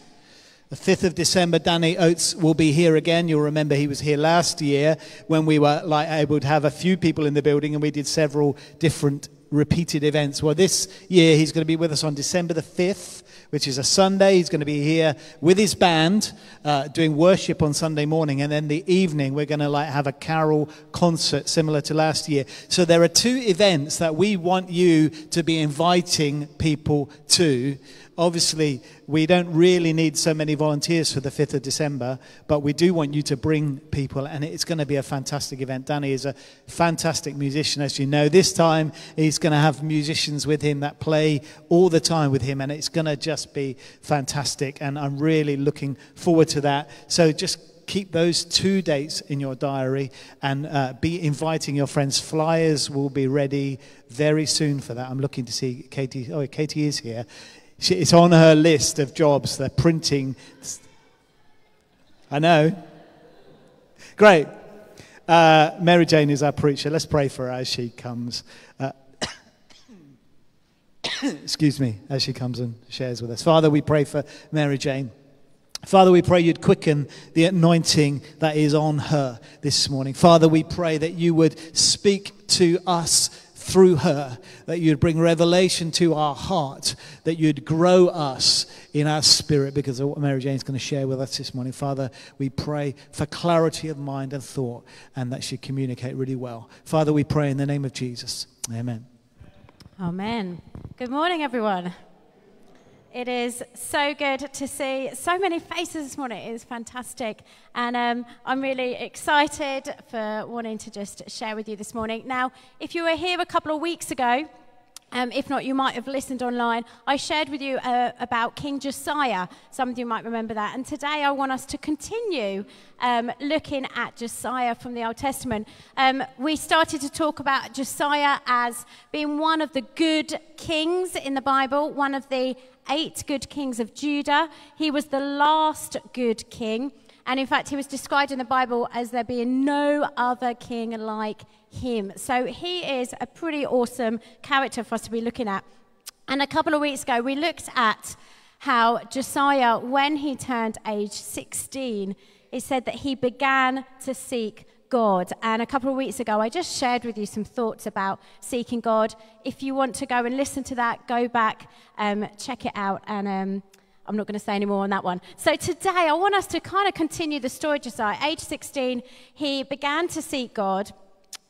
The 5th of December, Danny Oates will be here again. You'll remember he was here last year when we were like able to have a few people in the building and we did several different repeated events. Well, this year he's going to be with us on December the 5th, which is a Sunday. He's going to be here with his band uh, doing worship on Sunday morning. And then the evening, we're going to like have a carol concert similar to last year. So there are two events that we want you to be inviting people to. Obviously, we don't really need so many volunteers for the 5th of December, but we do want you to bring people, and it's going to be a fantastic event. Danny is a fantastic musician, as you know. This time, he's going to have musicians with him that play all the time with him, and it's going to just be fantastic. And I'm really looking forward to that. So just keep those two dates in your diary and uh, be inviting your friends. Flyers will be ready very soon for that. I'm looking to see Katie. Oh, Katie is here. She, it's on her list of jobs. They're printing. I know. Great. Uh, Mary Jane is our preacher. Let's pray for her as she comes. Uh, excuse me, as she comes and shares with us. Father, we pray for Mary Jane. Father, we pray you'd quicken the anointing that is on her this morning. Father, we pray that you would speak to us through her, that you'd bring revelation to our heart, that you'd grow us in our spirit because of what Mary Jane's going to share with us this morning. Father, we pray for clarity of mind and thought and that she communicate really well. Father, we pray in the name of Jesus. Amen. Amen. Good morning, everyone. It is so good to see so many faces this morning. It is fantastic. And um, I'm really excited for wanting to just share with you this morning. Now, if you were here a couple of weeks ago, um, if not, you might have listened online. I shared with you uh, about King Josiah. Some of you might remember that. And today I want us to continue um, looking at Josiah from the Old Testament. Um, we started to talk about Josiah as being one of the good kings in the Bible, one of the eight good kings of Judah. He was the last good king. And in fact, he was described in the Bible as there being no other king like him. So he is a pretty awesome character for us to be looking at. And a couple of weeks ago, we looked at how Josiah, when he turned age 16, it said that he began to seek God. And a couple of weeks ago, I just shared with you some thoughts about seeking God. If you want to go and listen to that, go back, um, check it out, and um, I'm not going to say any more on that one. So today, I want us to kind of continue the story Josiah. Age 16, he began to seek God.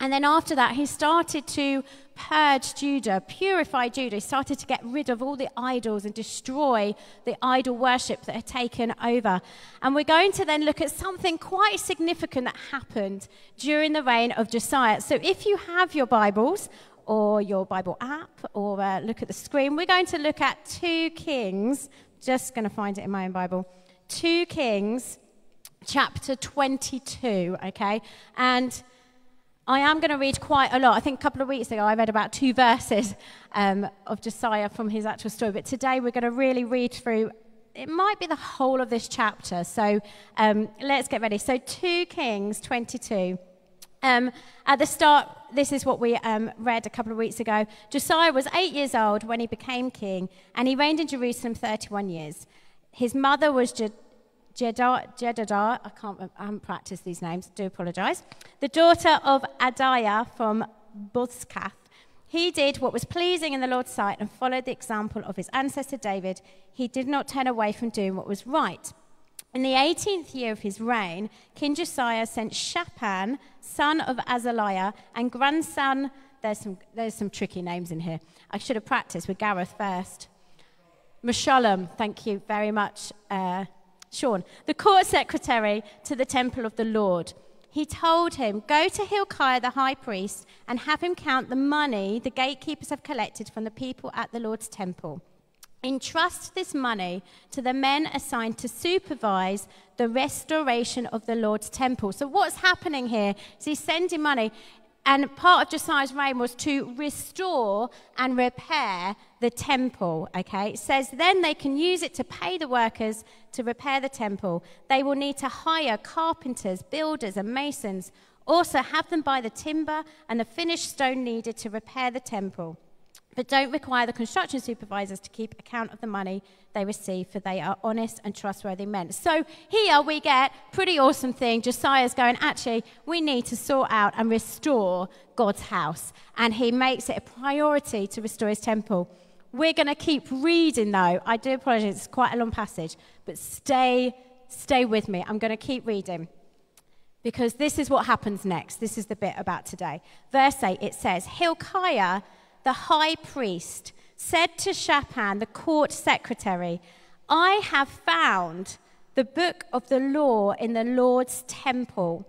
And then after that, he started to purge Judah, purify Judah. He started to get rid of all the idols and destroy the idol worship that had taken over. And we're going to then look at something quite significant that happened during the reign of Josiah. So if you have your Bibles, or your Bible app, or uh, look at the screen, we're going to look at 2 Kings. Just going to find it in my own Bible. 2 Kings, chapter 22, okay? And I am going to read quite a lot. I think a couple of weeks ago I read about two verses um, of Josiah from his actual story, but today we're going to really read through. It might be the whole of this chapter, so um, let's get ready. So, 2 Kings 22. Um, at the start, this is what we um, read a couple of weeks ago. Josiah was eight years old when he became king, and he reigned in Jerusalem 31 years. His mother was Je- Jedediah, I can't, I haven't practiced these names, do apologize. The daughter of Adiah from Buzkath. He did what was pleasing in the Lord's sight and followed the example of his ancestor David. He did not turn away from doing what was right. In the 18th year of his reign, King Josiah sent Shaphan, son of Azaliah, and grandson. There's some, there's some tricky names in here. I should have practiced with Gareth first. Meshullam, thank you very much, uh, Sean, the court secretary to the temple of the Lord. He told him, Go to Hilkiah the high priest and have him count the money the gatekeepers have collected from the people at the Lord's temple. Entrust this money to the men assigned to supervise the restoration of the Lord's temple. So, what's happening here is he's sending money, and part of Josiah's reign was to restore and repair the temple. Okay, it says then they can use it to pay the workers to repair the temple. They will need to hire carpenters, builders, and masons. Also, have them buy the timber and the finished stone needed to repair the temple but don't require the construction supervisors to keep account of the money they receive, for they are honest and trustworthy men. So here we get pretty awesome thing. Josiah's going, actually, we need to sort out and restore God's house, and he makes it a priority to restore his temple. We're going to keep reading, though. I do apologize; it's quite a long passage, but stay, stay with me. I'm going to keep reading. Because this is what happens next. This is the bit about today. Verse 8 it says, Hilkiah the high priest, said to Shaphan, the court secretary, I have found the book of the law in the Lord's temple.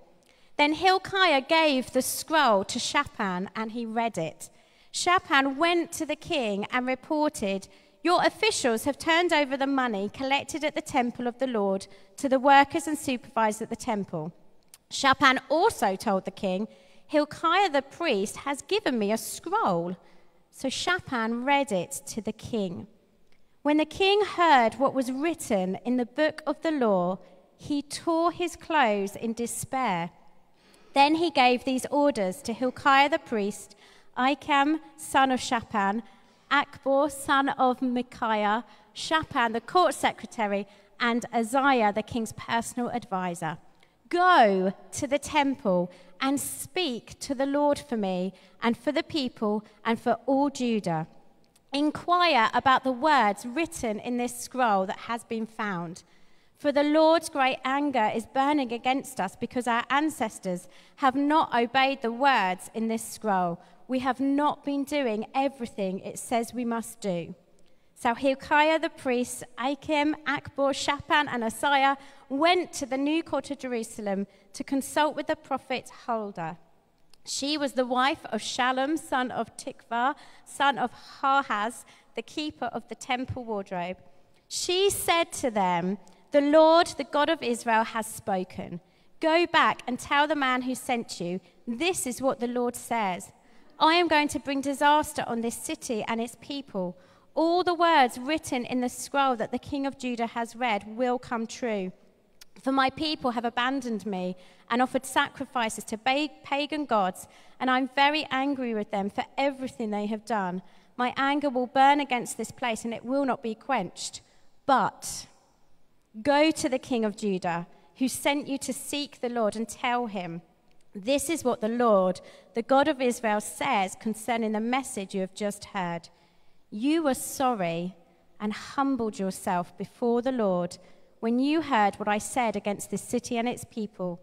Then Hilkiah gave the scroll to Shaphan, and he read it. Shaphan went to the king and reported, Your officials have turned over the money collected at the temple of the Lord to the workers and supervisors at the temple. Shaphan also told the king, Hilkiah the priest has given me a scroll. So Shaphan read it to the king. When the king heard what was written in the book of the law, he tore his clothes in despair. Then he gave these orders to Hilkiah the priest, Ahikam, son of Shaphan, Acbor, son of Micaiah, Shaphan, the court secretary, and Asaiah, the king's personal advisor. Go to the temple and speak to the Lord for me and for the people and for all Judah. Inquire about the words written in this scroll that has been found. For the Lord's great anger is burning against us because our ancestors have not obeyed the words in this scroll. We have not been doing everything it says we must do. So Hilkiah the priest, Ahikam, Acbor, Shaphan, and Asaiah went to the new court of Jerusalem to consult with the prophet Huldah. She was the wife of Shallum, son of Tikvah, son of Harhas, the keeper of the temple wardrobe. She said to them, The Lord, the God of Israel, has spoken. Go back and tell the man who sent you, This is what the Lord says I am going to bring disaster on this city and its people. All the words written in the scroll that the king of Judah has read will come true. For my people have abandoned me and offered sacrifices to pagan gods, and I'm very angry with them for everything they have done. My anger will burn against this place, and it will not be quenched. But go to the king of Judah, who sent you to seek the Lord, and tell him, This is what the Lord, the God of Israel, says concerning the message you have just heard. You were sorry and humbled yourself before the Lord when you heard what I said against this city and its people.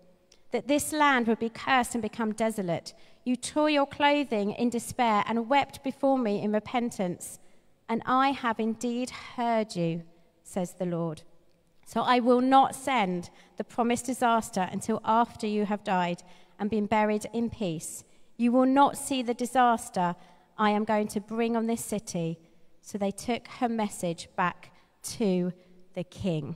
that this land would be cursed and become desolate. You tore your clothing in despair and wept before me in repentance. And I have indeed heard you, says the Lord. So I will not send the promised disaster until after you have died and been buried in peace. You will not see the disaster I am going to bring on this city. So they took her message back to the king.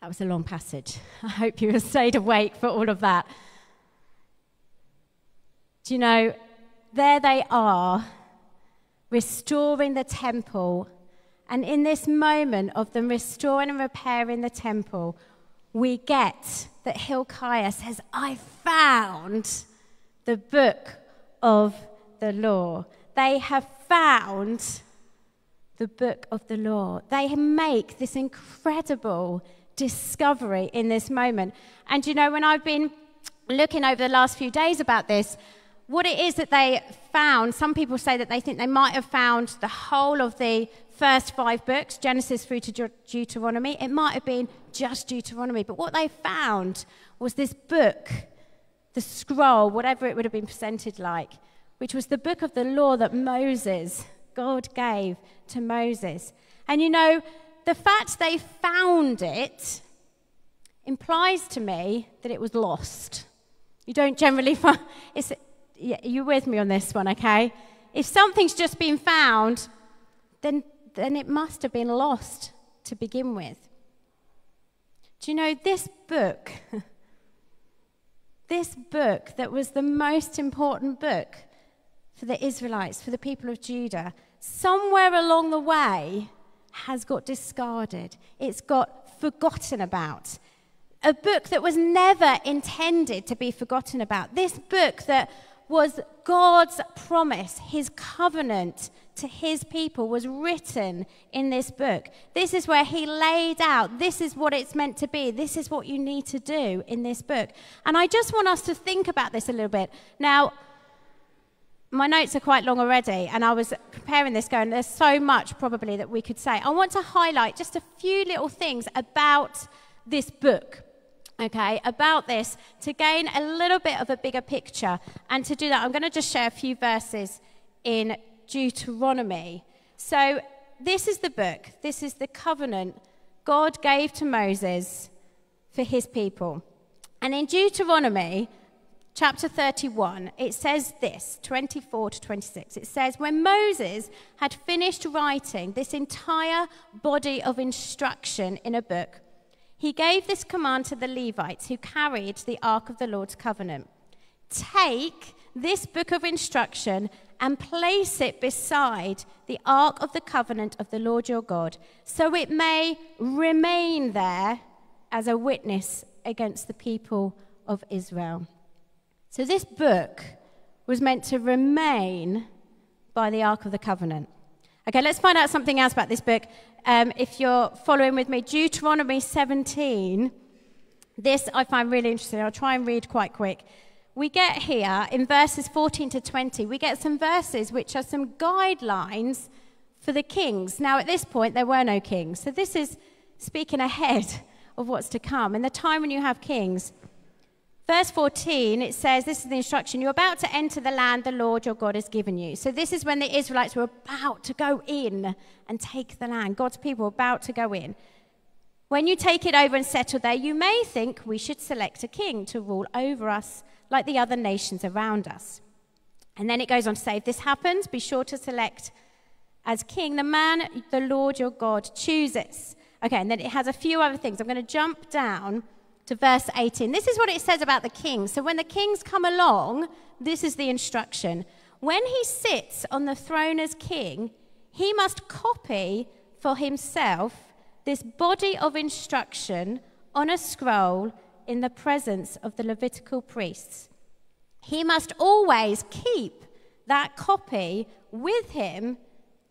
That was a long passage. I hope you have stayed awake for all of that. Do you know, there they are, restoring the temple. And in this moment of them restoring and repairing the temple, we get that Hilkiah says, I found the book of the law. They have found the book of the law. They make this incredible discovery in this moment. And you know, when I've been looking over the last few days about this, what it is that they found, some people say that they think they might have found the whole of the first five books, Genesis through to Deuteronomy. It might have been just Deuteronomy, but what they found was this book, the scroll, whatever it would have been presented like, which was the book of the law that Moses, God gave to Moses. And you know, the fact they found it implies to me that it was lost. You don't generally find, it's, yeah, you're with me on this one, okay? If something's just been found, then, then it must have been lost to begin with. Do you know this book? this book that was the most important book for the Israelites, for the people of Judah, somewhere along the way has got discarded. It's got forgotten about. A book that was never intended to be forgotten about. This book that was God's promise, his covenant to his people was written in this book. This is where he laid out, this is what it's meant to be, this is what you need to do in this book. And I just want us to think about this a little bit. Now, my notes are quite long already, and I was preparing this going, there's so much probably that we could say. I want to highlight just a few little things about this book, okay, about this to gain a little bit of a bigger picture. And to do that, I'm going to just share a few verses in Deuteronomy. So, this is the book, this is the covenant God gave to Moses for his people. And in Deuteronomy, chapter 31, it says this 24 to 26. It says, When Moses had finished writing this entire body of instruction in a book, he gave this command to the Levites who carried the ark of the Lord's covenant Take this book of instruction and place it beside the ark of the covenant of the Lord your God, so it may remain there as a witness against the people of Israel. So, this book was meant to remain by the Ark of the Covenant. Okay, let's find out something else about this book. Um, if you're following with me, Deuteronomy 17. This I find really interesting. I'll try and read quite quick. We get here in verses 14 to 20, we get some verses which are some guidelines for the kings. Now, at this point, there were no kings. So, this is speaking ahead of what's to come. In the time when you have kings, Verse 14, it says, This is the instruction you're about to enter the land the Lord your God has given you. So, this is when the Israelites were about to go in and take the land. God's people were about to go in. When you take it over and settle there, you may think we should select a king to rule over us like the other nations around us. And then it goes on to say, If this happens, be sure to select as king the man the Lord your God chooses. Okay, and then it has a few other things. I'm going to jump down to verse 18. This is what it says about the kings. So when the kings come along, this is the instruction. When he sits on the throne as king, he must copy for himself this body of instruction on a scroll in the presence of the Levitical priests. He must always keep that copy with him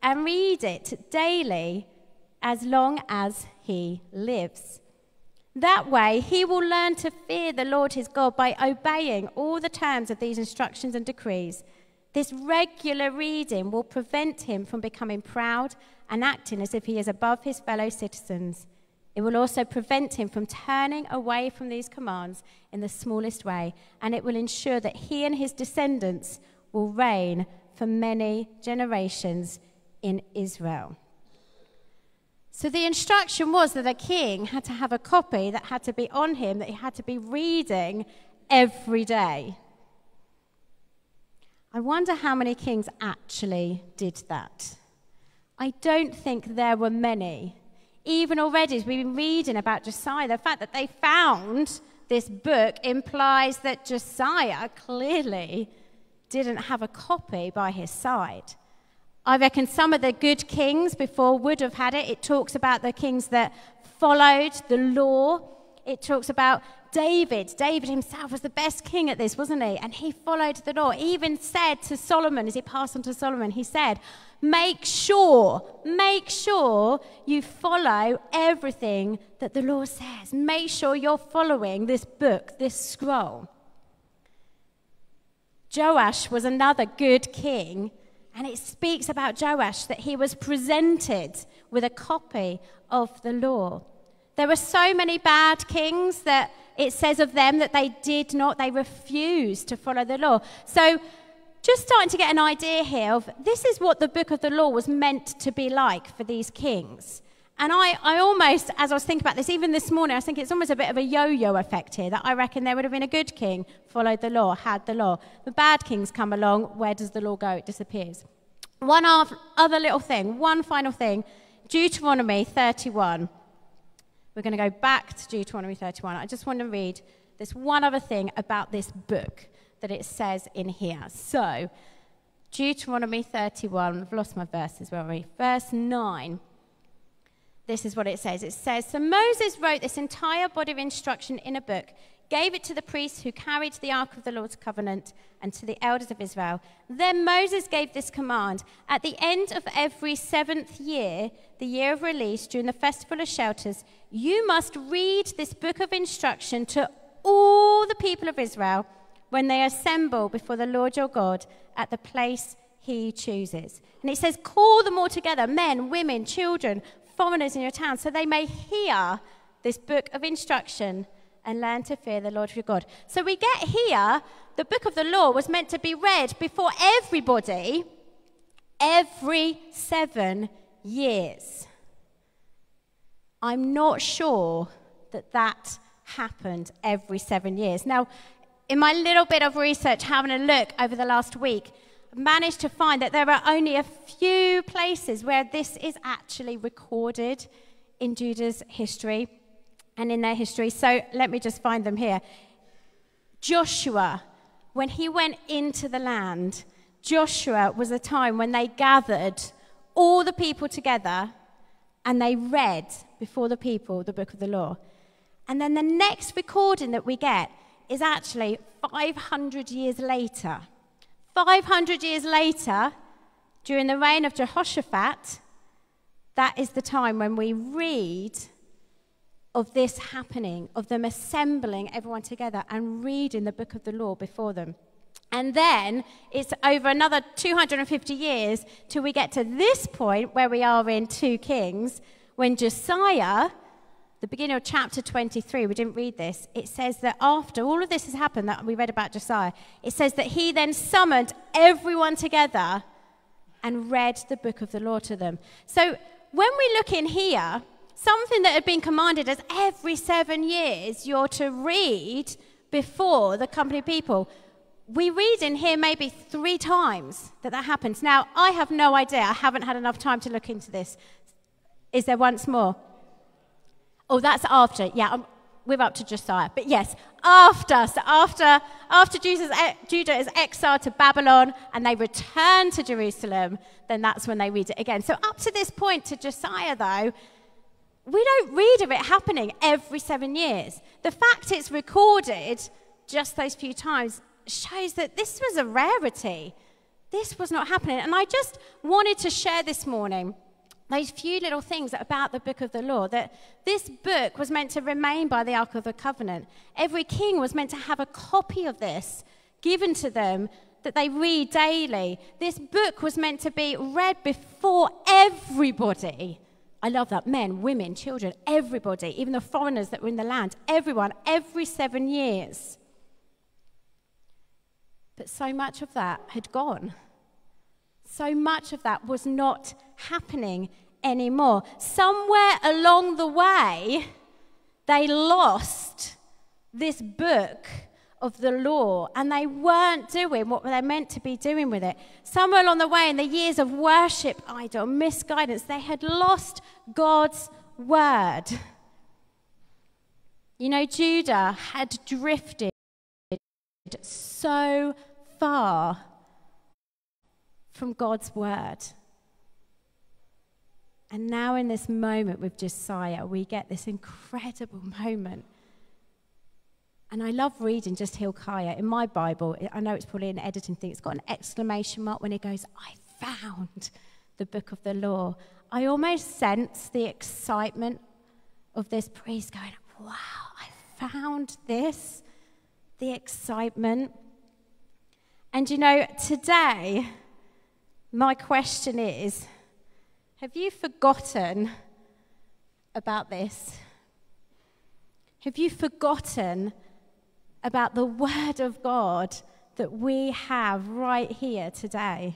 and read it daily as long as he lives. That way, he will learn to fear the Lord his God by obeying all the terms of these instructions and decrees. This regular reading will prevent him from becoming proud and acting as if he is above his fellow citizens. It will also prevent him from turning away from these commands in the smallest way, and it will ensure that he and his descendants will reign for many generations in Israel. So the instruction was that a king had to have a copy that had to be on him, that he had to be reading every day. I wonder how many kings actually did that. I don't think there were many. Even already, as we've been reading about Josiah, the fact that they found this book implies that Josiah clearly didn't have a copy by his side. I reckon some of the good kings before would have had it. It talks about the kings that followed the law. It talks about David. David himself was the best king at this, wasn't he? And he followed the law. He even said to Solomon, as he passed on to Solomon, he said, Make sure, make sure you follow everything that the law says. Make sure you're following this book, this scroll. Joash was another good king, and it speaks about Joash that he was presented with a copy of the law. There were so many bad kings that it says of them that they did not, they refused to follow the law. So, just starting to get an idea here of this is what the book of the law was meant to be like for these kings. And I, I almost, as I was thinking about this, even this morning, I think it's almost a bit of a yo yo effect here that I reckon there would have been a good king, followed the law, had the law. The bad kings come along, where does the law go? It disappears. One other little thing, one final thing Deuteronomy 31. We're going to go back to Deuteronomy 31. I just want to read this one other thing about this book that it says in here. So, Deuteronomy 31, I've lost my verses, where are we? Verse 9. This is what it says. It says, So Moses wrote this entire body of instruction in a book, gave it to the priests who carried the ark of the Lord's covenant and to the elders of Israel. Then Moses gave this command At the end of every seventh year, the year of release, during the festival of shelters, you must read this book of instruction to all the people of Israel when they assemble before the Lord your God at the place he chooses. And it says, Call them all together men, women, children, foreigners in your town, so they may hear this book of instruction and learn to fear the Lord your God. So we get here, the book of the law was meant to be read before everybody every seven years. I'm not sure that that happened every seven years. Now, in my little bit of research, having a look over the last week, managed to find that there are only a few places where this is actually recorded in Judah's history and in their history. So let me just find them here. Joshua, when he went into the land, Joshua was a time when they gathered all the people together and they read before the people the book of the law. And then the next recording that we get is actually 500 years later. 500 years later, during the reign of Jehoshaphat, that is the time when we read of this happening, of them assembling everyone together and reading the book of the law before them. And then it's over another 250 years till we get to this point where we are in 2 Kings, when Josiah the beginning of chapter 23, we didn't read this, it says that after all of this has happened that we read about Josiah, it says that he then summoned everyone together and read the book of the law to them. So when we look in here, something that had been commanded as every seven years you're to read before the company people, we read in here maybe three times that that happens. Now, I have no idea. I haven't had enough time to look into this. Is there once more? Oh, that's after. Yeah, I'm, we're up to Josiah. But yes, after. So after, after Jesus, eh, Judah is exiled to Babylon and they return to Jerusalem, then that's when they read it again. So up to this point to Josiah, though, we don't read of it happening every seven years. The fact it's recorded just those few times shows that this was a rarity. This was not happening. And I just wanted to share this morning those few little things about the book of the law that this book was meant to remain by the Ark of the Covenant. Every king was meant to have a copy of this given to them that they read daily. This book was meant to be read before everybody I love that. Men, women, children, everybody, even the foreigners that were in the land, everyone, every seven years. But so much of that had gone. So much of that was not happening anymore. Somewhere along the way, they lost this book of the law and they weren't doing what they're meant to be doing with it. Somewhere along the way, in the years of worship, idol, misguidance, they had lost God's word. You know, Judah had drifted so far from God's word. And now, in this moment with Josiah, we get this incredible moment. And I love reading just Hilkiah. In my Bible, I know it's probably an editing thing, it's got an exclamation mark when it goes, I found the book of the law. I almost sense the excitement of this priest going, Wow, I found this. The excitement. And you know, today, my question is have you forgotten about this? Have you forgotten about the Word of God that we have right here today?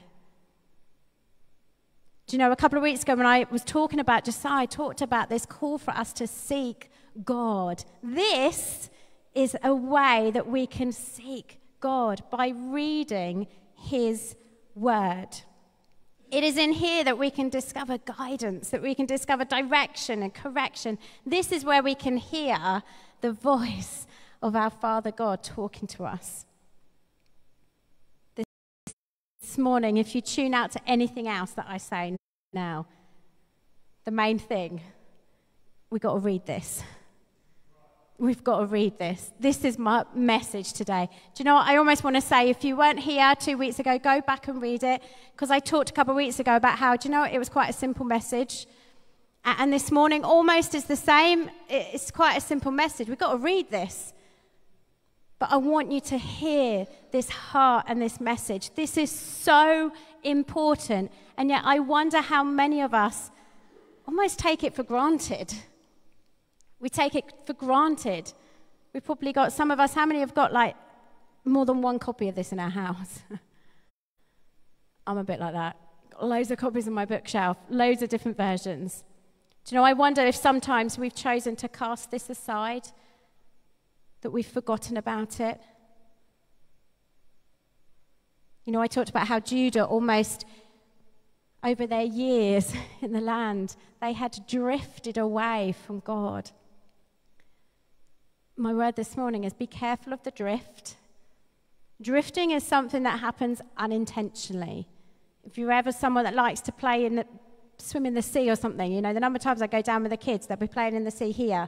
Do you know, a couple of weeks ago when I was talking about Josiah, I talked about this call for us to seek God. This is a way that we can seek God by reading His Word. It is in here that we can discover guidance, that we can discover direction and correction. This is where we can hear the voice of our Father God talking to us. This morning, if you tune out to anything else that I say now, the main thing, we've got to read this. We've got to read this. This is my message today. Do you know what? I almost want to say if you weren't here two weeks ago, go back and read it. Because I talked a couple of weeks ago about how, do you know what? It was quite a simple message. And this morning almost is the same. It's quite a simple message. We've got to read this. But I want you to hear this heart and this message. This is so important. And yet I wonder how many of us almost take it for granted. We take it for granted. We've probably got, some of us, how many have got like more than one copy of this in our house? I'm a bit like that. Got loads of copies on my bookshelf, loads of different versions. Do you know, I wonder if sometimes we've chosen to cast this aside, that we've forgotten about it. You know, I talked about how Judah almost, over their years in the land, they had drifted away from God my word this morning is be careful of the drift. Drifting is something that happens unintentionally. If you're ever someone that likes to play in the, swim in the sea or something, you know, the number of times I go down with the kids, they'll be playing in the sea here.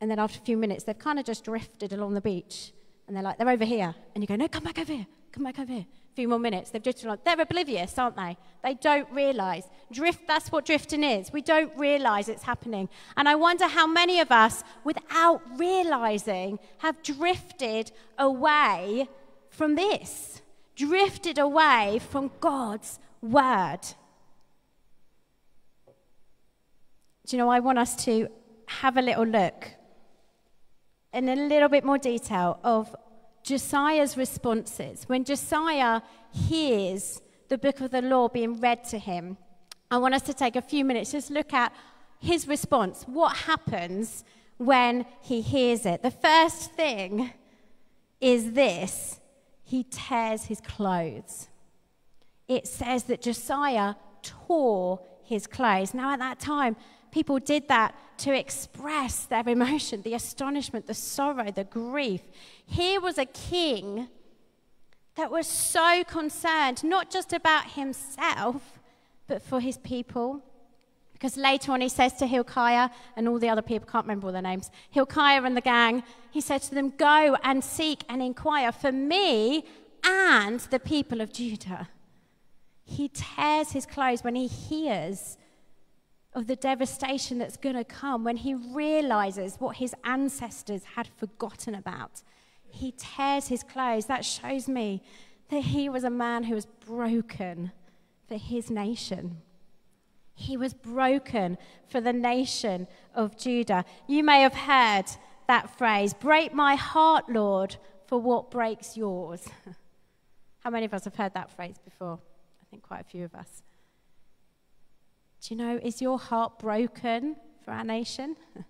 And then after a few minutes, they've kind of just drifted along the beach. And they're like, they're over here. And you go, no, come back over here. Come back over here. Few more minutes. They've drifted along. They're oblivious, aren't they? They don't realize. Drift, that's what drifting is. We don't realize it's happening. And I wonder how many of us, without realizing, have drifted away from this, drifted away from God's word. Do you know, I want us to have a little look in a little bit more detail of Josiah's responses. When Josiah hears the book of the law being read to him, I want us to take a few minutes just look at his response. What happens when he hears it? The first thing is this he tears his clothes. It says that Josiah tore his clothes. Now, at that time, people did that to express their emotion, the astonishment, the sorrow, the grief. Here was a king that was so concerned, not just about himself, but for his people. Because later on he says to Hilkiah and all the other people, can't remember all their names, Hilkiah and the gang, he said to them, Go and seek and inquire for me and the people of Judah. He tears his clothes when he hears of the devastation that's going to come, when he realizes what his ancestors had forgotten about. He tears his clothes. That shows me that he was a man who was broken for his nation. He was broken for the nation of Judah. You may have heard that phrase break my heart, Lord, for what breaks yours. How many of us have heard that phrase before? I think quite a few of us. Do you know, is your heart broken for our nation?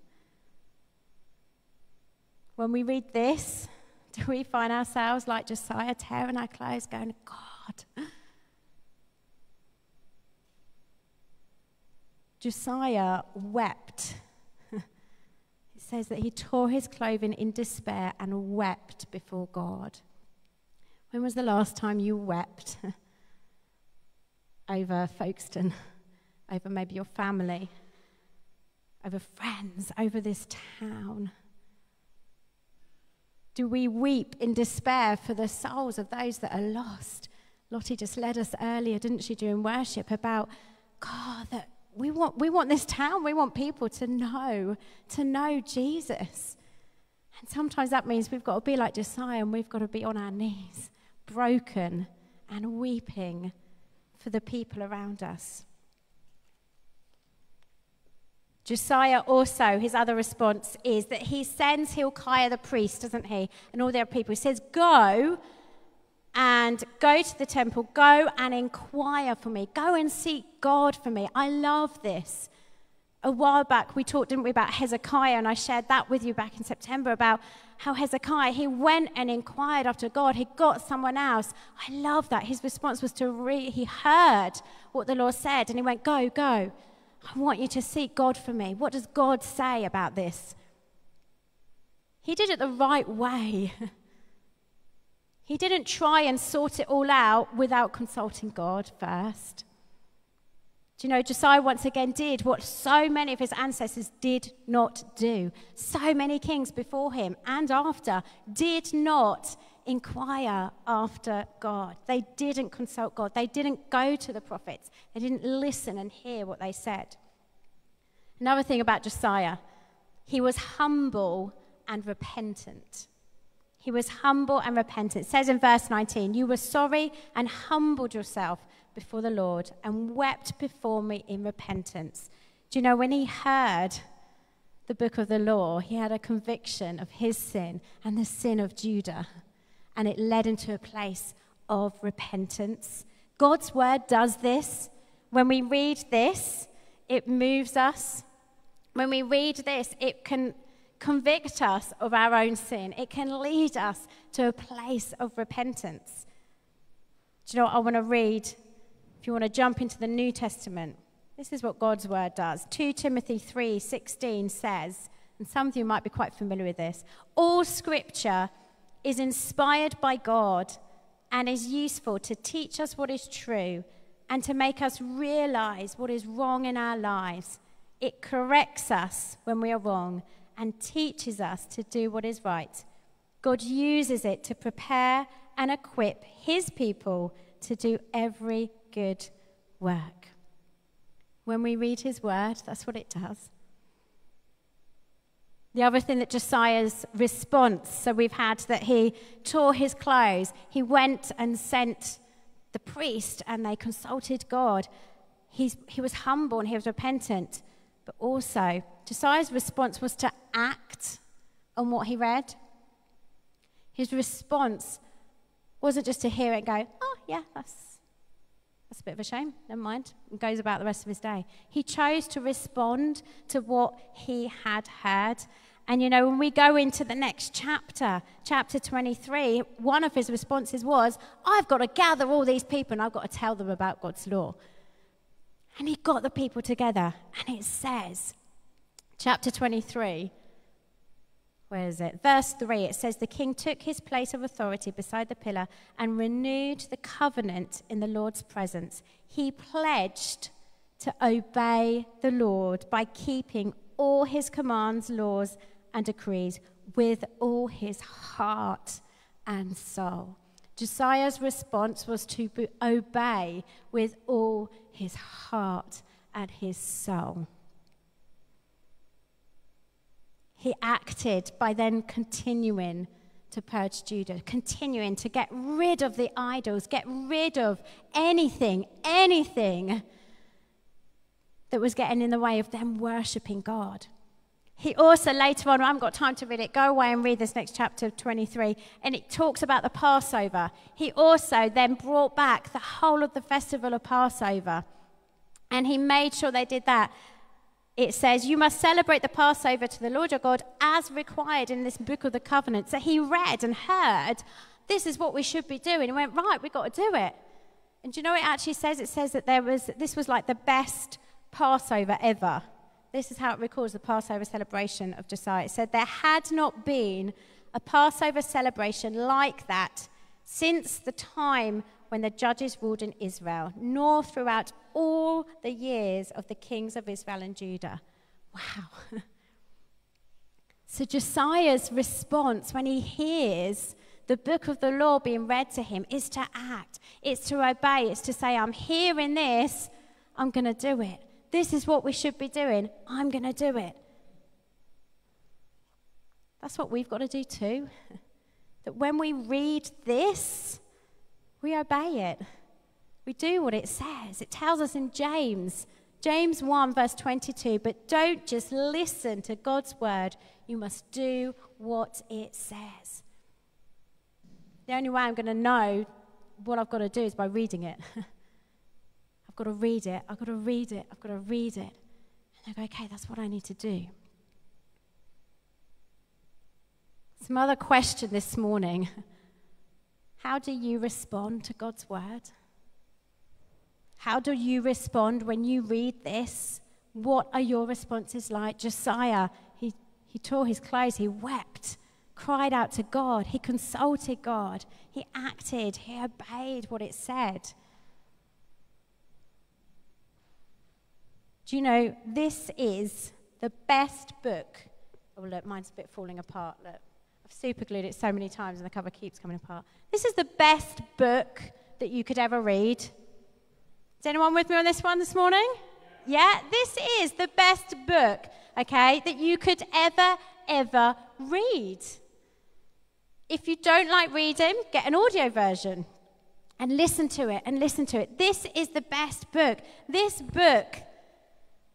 when we read this, do we find ourselves like Josiah tearing our clothes, going, God? Josiah wept. it says that he tore his clothing in despair and wept before God. When was the last time you wept over Folkestone, over maybe your family, over friends, over this town? Do we weep in despair for the souls of those that are lost? Lottie just led us earlier, didn't she, during worship, about God, that we want, we want this town, we want people to know, to know Jesus. And sometimes that means we've got to be like Josiah and we've got to be on our knees, broken and weeping for the people around us. Josiah also, his other response is that he sends Hilkiah the priest, doesn't he? And all the other people. He says, Go and go to the temple, go and inquire for me, go and seek God for me. I love this. A while back, we talked, didn't we, about Hezekiah, and I shared that with you back in September about how Hezekiah, he went and inquired after God. He got someone else. I love that. His response was to read, he heard what the Lord said, and he went, Go, go. I want you to seek God for me. What does God say about this? He did it the right way. he didn't try and sort it all out without consulting God first. Do you know, Josiah once again did what so many of his ancestors did not do. So many kings before him and after did not inquire after God. They didn't consult God. They didn't go to the prophets. They didn't listen and hear what they said. Another thing about Josiah, he was humble and repentant. He was humble and repentant. It says in verse 19, You were sorry and humbled yourself before the Lord and wept before me in repentance. Do you know, when he heard the book of the law, he had a conviction of his sin and the sin of Judah and it led him to a place of repentance. God's word does this. When we read this, it moves us. When we read this, it can convict us of our own sin. It can lead us to a place of repentance. Do you know what I want to read? If you want to jump into the New Testament, this is what God's word does. 2 Timothy 3:16 says, and some of you might be quite familiar with this, all scripture is inspired by God and is useful to teach us what is true and to make us realize what is wrong in our lives. It corrects us when we are wrong and teaches us to do what is right. God uses it to prepare and equip his people to do every good work. When we read his word, that's what it does. The other thing that Josiah's response, so we've had that he tore his clothes, he went and sent the priest and they consulted God. He's, he was humble and he was repentant, but also Josiah's response was to act on what he read. His response wasn't just to hear it and go, oh, yeah, that's, that's a bit of a shame, never mind, and goes about the rest of his day. He chose to respond to what he had heard. And you know, when we go into the next chapter, chapter 23, one of his responses was, I've got to gather all these people and I've got to tell them about God's law. And he got the people together, and it says, chapter 23, where is it? Verse 3, it says, The king took his place of authority beside the pillar and renewed the covenant in the Lord's presence. He pledged to obey the Lord by keeping all his commands, laws, and decrees with all his heart and soul. Josiah's response was to be- obey with all his heart and his soul. He acted by then continuing to purge Judah, continuing to get rid of the idols, get rid of anything, anything that was getting in the way of them worshipping God. He also later on, I haven't got time to read it, go away and read this next chapter of 23, and it talks about the Passover. He also then brought back the whole of the festival of Passover, and he made sure they did that. It says, You must celebrate the Passover to the Lord your God as required in this book of the covenant. So he read and heard, This is what we should be doing. And went, Right, we've got to do it. And do you know what it actually says? It says that there was, this was like the best Passover ever. This is how it records the Passover celebration of Josiah. It said, There had not been a Passover celebration like that since the time when the judges ruled in Israel, nor throughout all the years of the kings of Israel and Judah. Wow. so Josiah's response when he hears the book of the law being read to him is to act, it's to obey, it's to say, I'm hearing this, I'm going to do it. This is what we should be doing, I'm going to do it. That's what we've got to do too. That when we read this, we obey it. We do what it says. It tells us in James, James 1, verse 22, but don't just listen to God's word, you must do what it says. The only way I'm going to know what I've got to do is by reading it. I've got to read it, I've got to read it, I've got to read it. And I go, okay, that's what I need to do. Some other question this morning. How do you respond to God's word? How do you respond when you read this? What are your responses like? Josiah, he, he tore his clothes, he wept, cried out to God, he consulted God, he acted, he obeyed what it said. Do you know, this is the best book. Oh, look, mine's a bit falling apart. Look, I've super glued it so many times and the cover keeps coming apart. This is the best book that you could ever read. Is anyone with me on this one this morning? Yeah, this is the best book, okay, that you could ever, ever read. If you don't like reading, get an audio version and listen to it and listen to it. This is the best book. This book,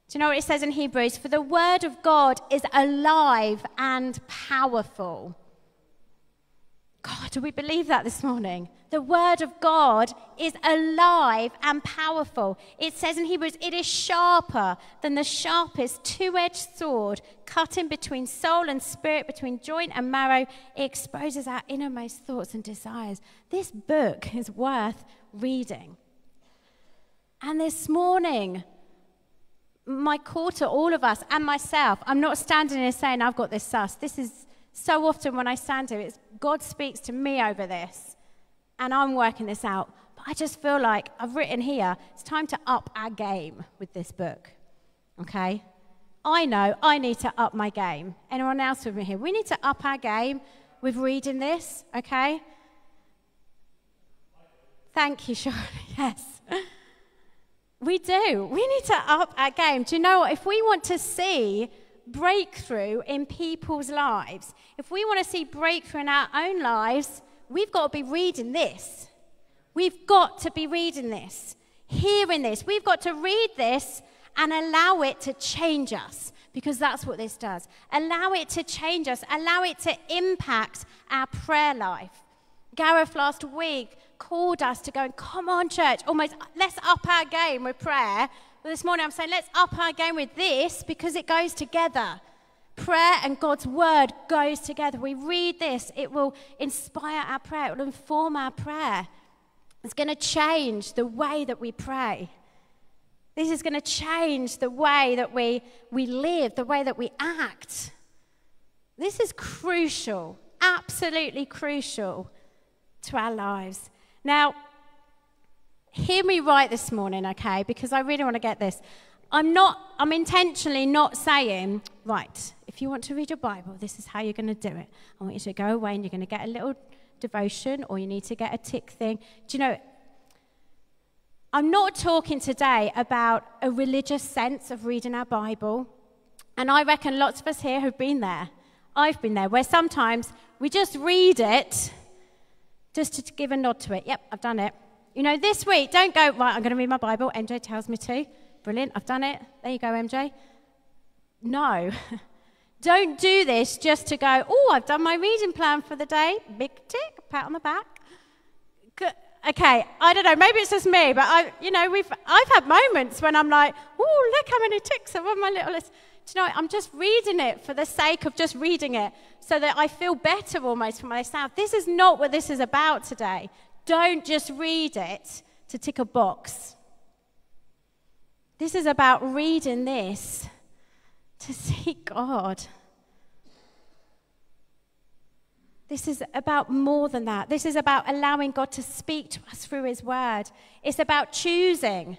do you know what it says in Hebrews? For the word of God is alive and powerful. God, do we believe that this morning? The word of God is alive and powerful. It says in Hebrews, it is sharper than the sharpest two edged sword, cutting between soul and spirit, between joint and marrow. It exposes our innermost thoughts and desires. This book is worth reading. And this morning, my call to all of us and myself, I'm not standing here saying I've got this sus. This is so often when I stand here, it's God speaks to me over this, and I'm working this out. But I just feel like I've written here, it's time to up our game with this book. Okay? I know I need to up my game. Anyone else with me here? We need to up our game with reading this, okay? Thank you, Sean. Yes. We do. We need to up our game. Do you know what? If we want to see breakthrough in people's lives, if we want to see breakthrough in our own lives, we've got to be reading this. We've got to be reading this, hearing this. We've got to read this and allow it to change us because that's what this does. Allow it to change us, allow it to impact our prayer life. Gareth last week called us to go and come on, church, almost let's up our game with prayer. But this morning I'm saying let's up our game with this because it goes together. Prayer and God's word goes together. We read this, it will inspire our prayer, it will inform our prayer. It's going to change the way that we pray. This is going to change the way that we, we live, the way that we act. This is crucial, absolutely crucial to our lives. Now, hear me right this morning, okay? Because I really want to get this. I'm not, I'm intentionally not saying, right, if you want to read your Bible, this is how you're going to do it. I want you to go away and you're going to get a little devotion or you need to get a tick thing. Do you know, I'm not talking today about a religious sense of reading our Bible. And I reckon lots of us here have been there. I've been there, where sometimes we just read it just to give a nod to it. Yep, I've done it. You know, this week, don't go, right, I'm going to read my Bible. MJ tells me to. Brilliant, I've done it. There you go, MJ. No. Don't do this just to go, oh, I've done my reading plan for the day. Big tick, pat on the back. Okay, I don't know, maybe it's just me, but I, you know, we've, I've had moments when I'm like, oh, look how many ticks are on my little list. You know. I'm just reading it for the sake of just reading it so that I feel better almost for myself. This is not what this is about today. Don't just read it to tick a box. This is about reading this to seek God. This is about more than that. This is about allowing God to speak to us through His Word. It's about choosing.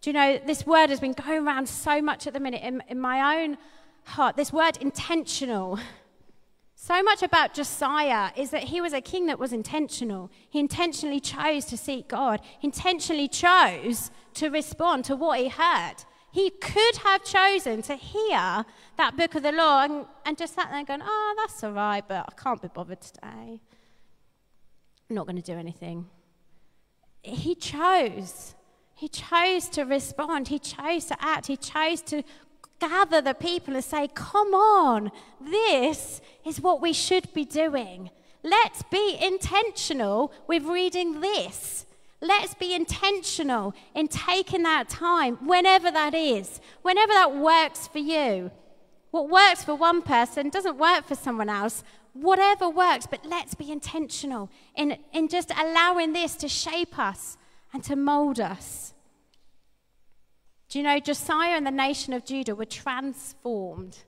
Do you know, this word has been going around so much at the minute in, in my own heart. This word intentional. So much about Josiah is that he was a king that was intentional. He intentionally chose to seek God, he intentionally chose to respond to what he heard. He could have chosen to hear that book of the law and, and just sat there going, oh, that's all right, but I can't be bothered today. I'm not going to do anything. He chose. He chose to respond. He chose to act. He chose to gather the people and say, Come on, this is what we should be doing. Let's be intentional with reading this. Let's be intentional in taking that time, whenever that is, whenever that works for you. What works for one person doesn't work for someone else. Whatever works, but let's be intentional in, in just allowing this to shape us and to mold us. Do you know Josiah and the nation of Judah were transformed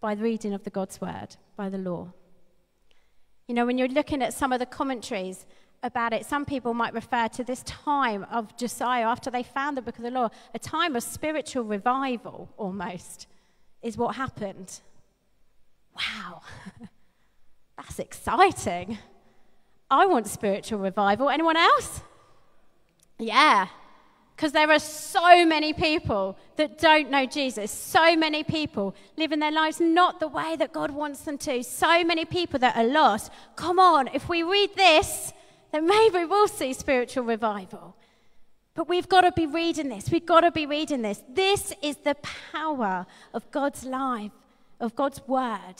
by the reading of the God's word, by the law? You know, when you're looking at some of the commentaries about it, some people might refer to this time of Josiah after they found the book of the law, a time of spiritual revival almost, is what happened. Wow, that's exciting. I want spiritual revival. Anyone else? Yeah. Because there are so many people that don't know Jesus. So many people living their lives not the way that God wants them to. So many people that are lost. Come on, if we read this, then maybe we'll see spiritual revival. But we've got to be reading this. We've got to be reading this. This is the power of God's life, of God's word.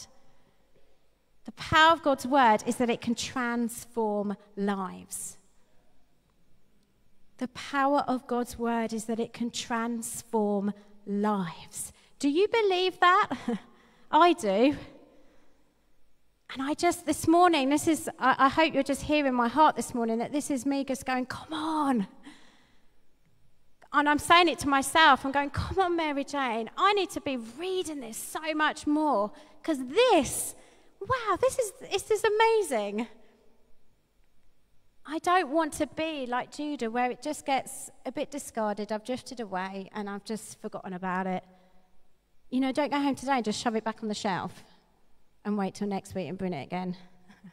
The power of God's word is that it can transform lives. The power of God's word is that it can transform lives. Do you believe that? I do. And I just, this morning, this is, I, I, hope you're just hearing my heart this morning that this is me just going, come on. And I'm saying it to myself. I'm going, come on, Mary Jane. I need to be reading this so much more because this, wow, this is, this is amazing. I don't want to be like Judah, where it just gets a bit discarded. I've drifted away and I've just forgotten about it. You know, don't go home today and just shove it back on the shelf and wait till next week and bring it again.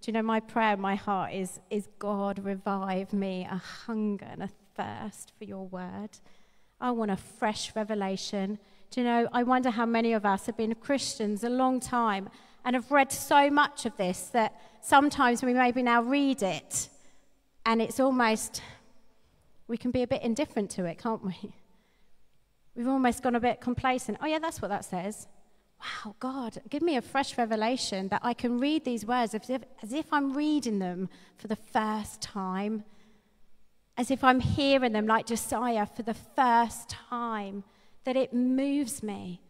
Do you know my prayer, my heart is, is God, revive me a hunger and a thirst for your word. I want a fresh revelation. Do you know, I wonder how many of us have been Christians a long time and have read so much of this that sometimes we maybe now read it and it's almost, we can be a bit indifferent to it, can't we? We've almost gone a bit complacent. Oh, yeah, that's what that says. Wow, God, give me a fresh revelation that I can read these words as if, as if I'm reading them for the first time, as if I'm hearing them like Josiah for the first time, that it moves me.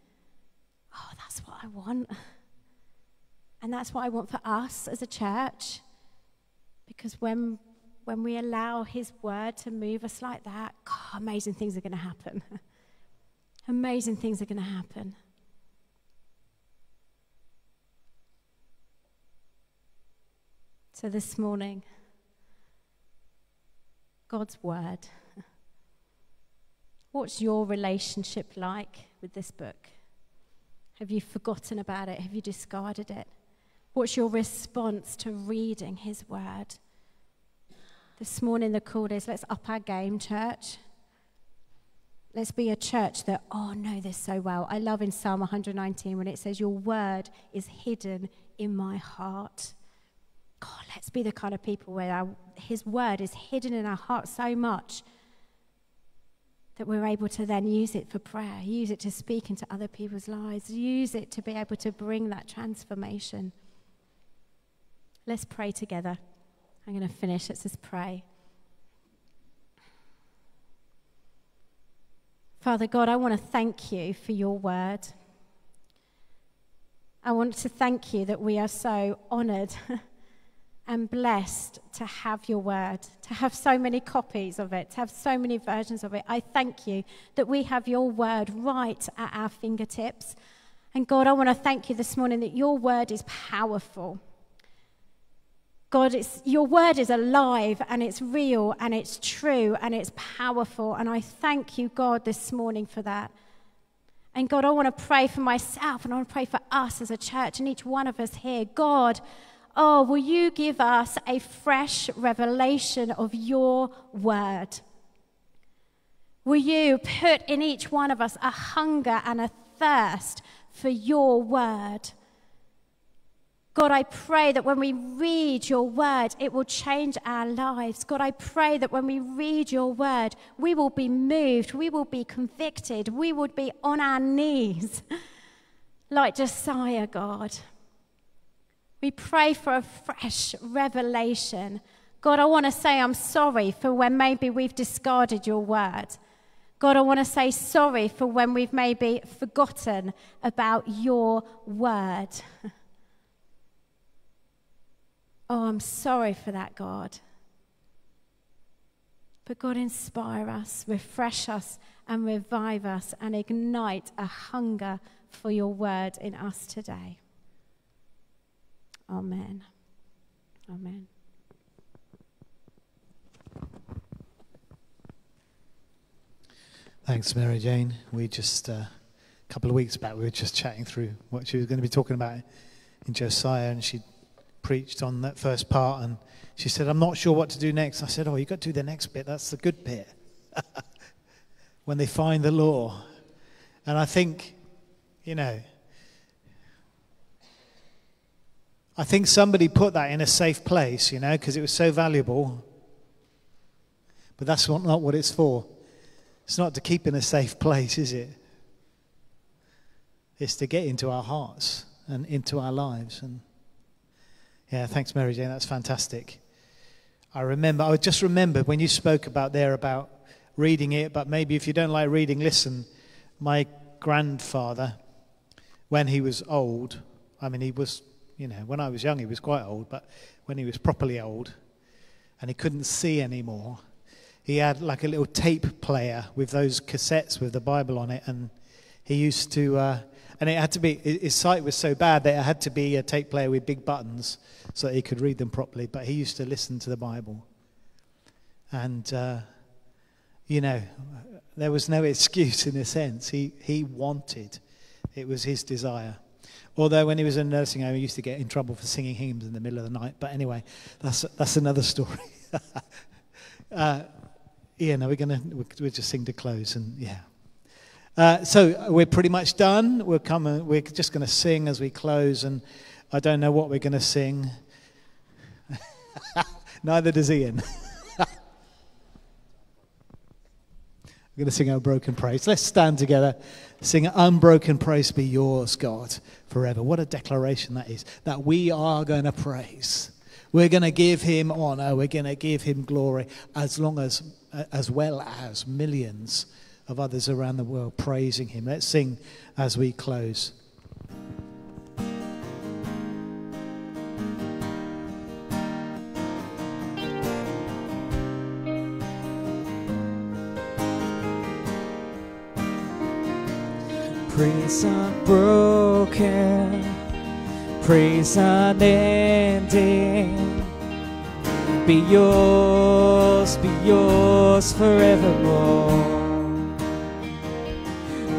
Oh, that's what I want. And that's what I want for us as a church. Because when, when we allow His word to move us like that, God, amazing things are going to happen. amazing things are going to happen. So this morning, God's word. What's your relationship like with this book? Have you forgotten about it? Have you discarded it? What's your response to reading his word? This morning, the call is let's up our game, church. Let's be a church that, oh, know this so well. I love in Psalm 119 when it says, Your word is hidden in my heart. God, let's be the kind of people where our, His word is hidden in our hearts so much that we're able to then use it for prayer, use it to speak into other people's lives, use it to be able to bring that transformation. Let's pray together. I'm going to finish. Let's just pray. Father God, I want to thank you for your word. I want to thank you that we are so honored and blessed to have your word, to have so many copies of it, to have so many versions of it. I thank you that we have your word right at our fingertips. And God, I want to thank you this morning that your word is powerful. God, it's, your word is alive and it's real and it's true and it's powerful. And I thank you, God, this morning for that. And God, I want to pray for myself and I want to pray for us as a church and each one of us here. God, oh, will you give us a fresh revelation of your word? Will you put in each one of us a hunger and a thirst for your word? God, I pray that when we read your word, it will change our lives. God, I pray that when we read your word, we will be moved, we will be convicted, we will be on our knees like Josiah, God. We pray for a fresh revelation. God, I want to say I'm sorry for when maybe we've discarded your word. God, I want to say sorry for when we've maybe forgotten about your word. Oh, I'm sorry for that, God. But God, inspire us, refresh us, and revive us, and ignite a hunger for your word in us today. Amen. Amen. Thanks, Mary Jane. We just, uh, a couple of weeks back, we were just chatting through what she was going to be talking about in Josiah, and she preached on that first part, and she said, I'm not sure what to do next. I said, Oh, you've got to do the next bit. That's the good bit. when they find the law. And I think, you know, I think somebody put that in a safe place, you know, because it was so valuable. But that's not, what it's for. It's not to keep in a safe place, is it? It's to get into our hearts and into our lives. And yeah, thanks, Mary Jane. That's fantastic. I remember, I just remembered when you spoke about there about reading it, but maybe if you don't like reading, listen. My grandfather, when he was old, I mean, he was, you know, when I was young, he was quite old, but when he was properly old and he couldn't see anymore, he had like a little tape player with those cassettes with the Bible on it, and he used to, uh, and it had to be, his sight was so bad that it had to be a tape player with big buttons so that he could read them properly. But he used to listen to the Bible. And, uh, you know, there was no excuse in a sense. He, he wanted, it was his desire. Although when he was in nursing home, he used to get in trouble for singing hymns in the middle of the night. But anyway, that's, that's another story. uh, yeah, no, we're going to we'll just sing to close. And yeah. Uh, so we're pretty much done. We're, coming, we're just going to sing as we close. And I don't know what we're going to sing. Neither does Ian. We're going to sing Unbroken Praise. Let's stand together, sing Unbroken Praise be yours, God, forever. What a declaration that is, that we are going to praise. We're going to give him honor. We're going to give him glory as long as, as well as millions of others around the world praising him. Let's sing as we close. Praise unbroken, praise unending. Be yours, be yours forevermore.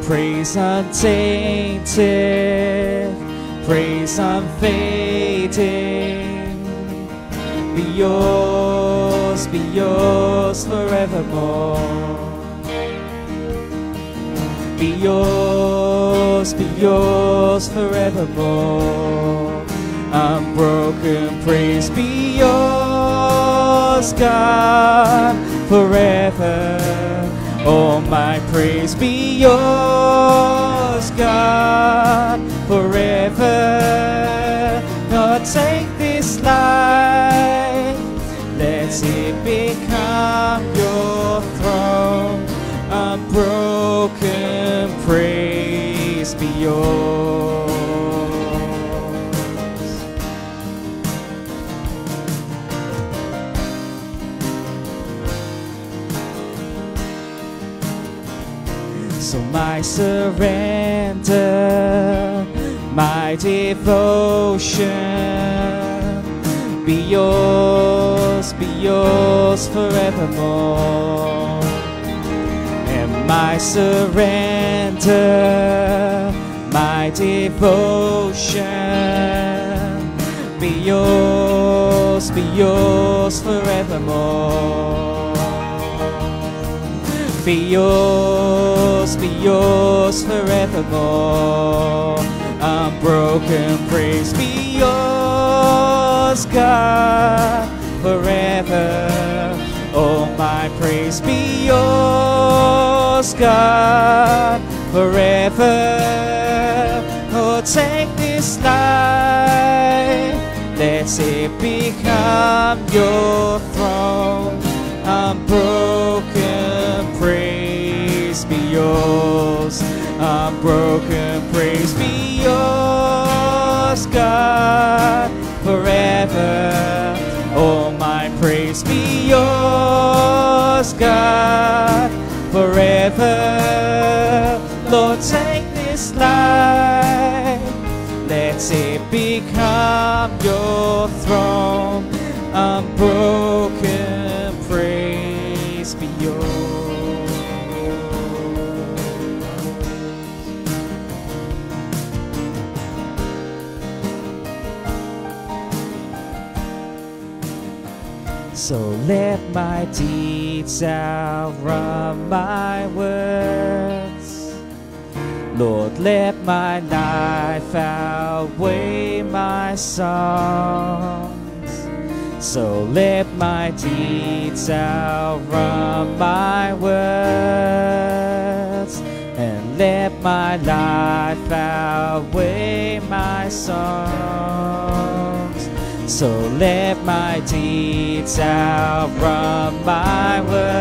Praise untainted, praise unfading. Be yours, be yours forevermore be yours, be yours forevermore. unbroken praise be yours, God, forever. All my praise be yours, God, forever. Lord, take this life, let it become your throne. Unbroken yours. So my surrender, my devotion, be yours, be yours forevermore. And my surrender, my devotion, be yours, be yours forevermore be yours, be yours forevermore. Unbroken praise be yours, God, forever. Oh, my praise be yours, God, forever. Take this life, let it become your throne. Unbroken praise be yours. Unbroken praise be yours, God, forever. All my praise be yours, God, forever. Lord, take this life, let it become your throne. Unbroken praise be yours. So let my deeds outrun my words. Lord, let my life outweigh my songs. So let my deeds outrun my words. And let my life outweigh my songs. So let my deeds outrun my words.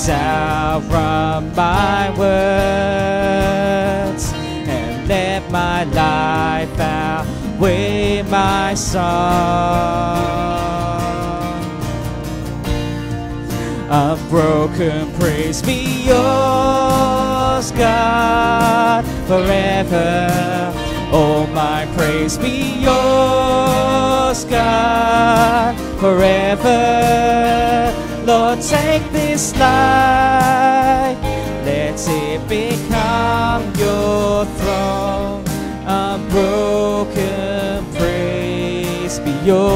Deeds outrun my words. And let my life outweigh my song. Unbroken praise be yours, God, forever. All my praise be yours, God, forever. Lord, take this life, let it become your throne. Unbroken praise be yours.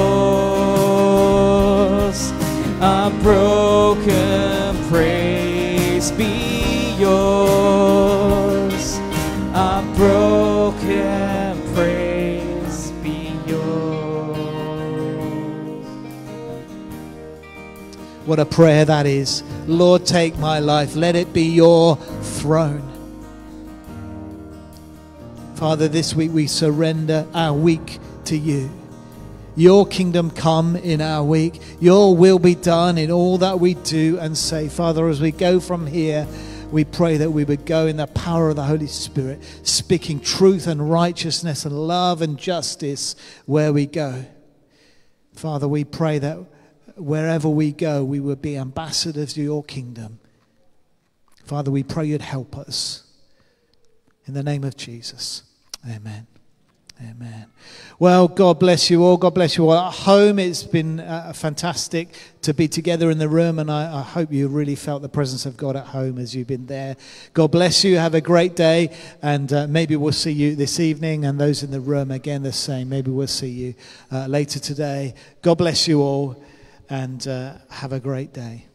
Unbroken praise be yours. Unbroken praise be yours. What a prayer that is. Lord, take my life. Let it be your throne. Father, this week we surrender our week to you. Your kingdom come in our week. Your will be done in all that we do and say. Father, as we go from here, we pray that we would go in the power of the Holy Spirit, speaking truth and righteousness and love and justice where we go. Father, we pray that wherever we go, we would be ambassadors to your kingdom. Father, we pray you'd help us. In the name of Jesus. Amen. Amen. Well, God bless you all. God bless you all. At home, it's been uh, fantastic to be together in the room, and I, I hope you really felt the presence of God at home as you've been there. God bless you. Have a great day, and uh, maybe we'll see you this evening, and those in the room again the same. Maybe we'll see you uh, later today. God bless you all. And uh, have a great day.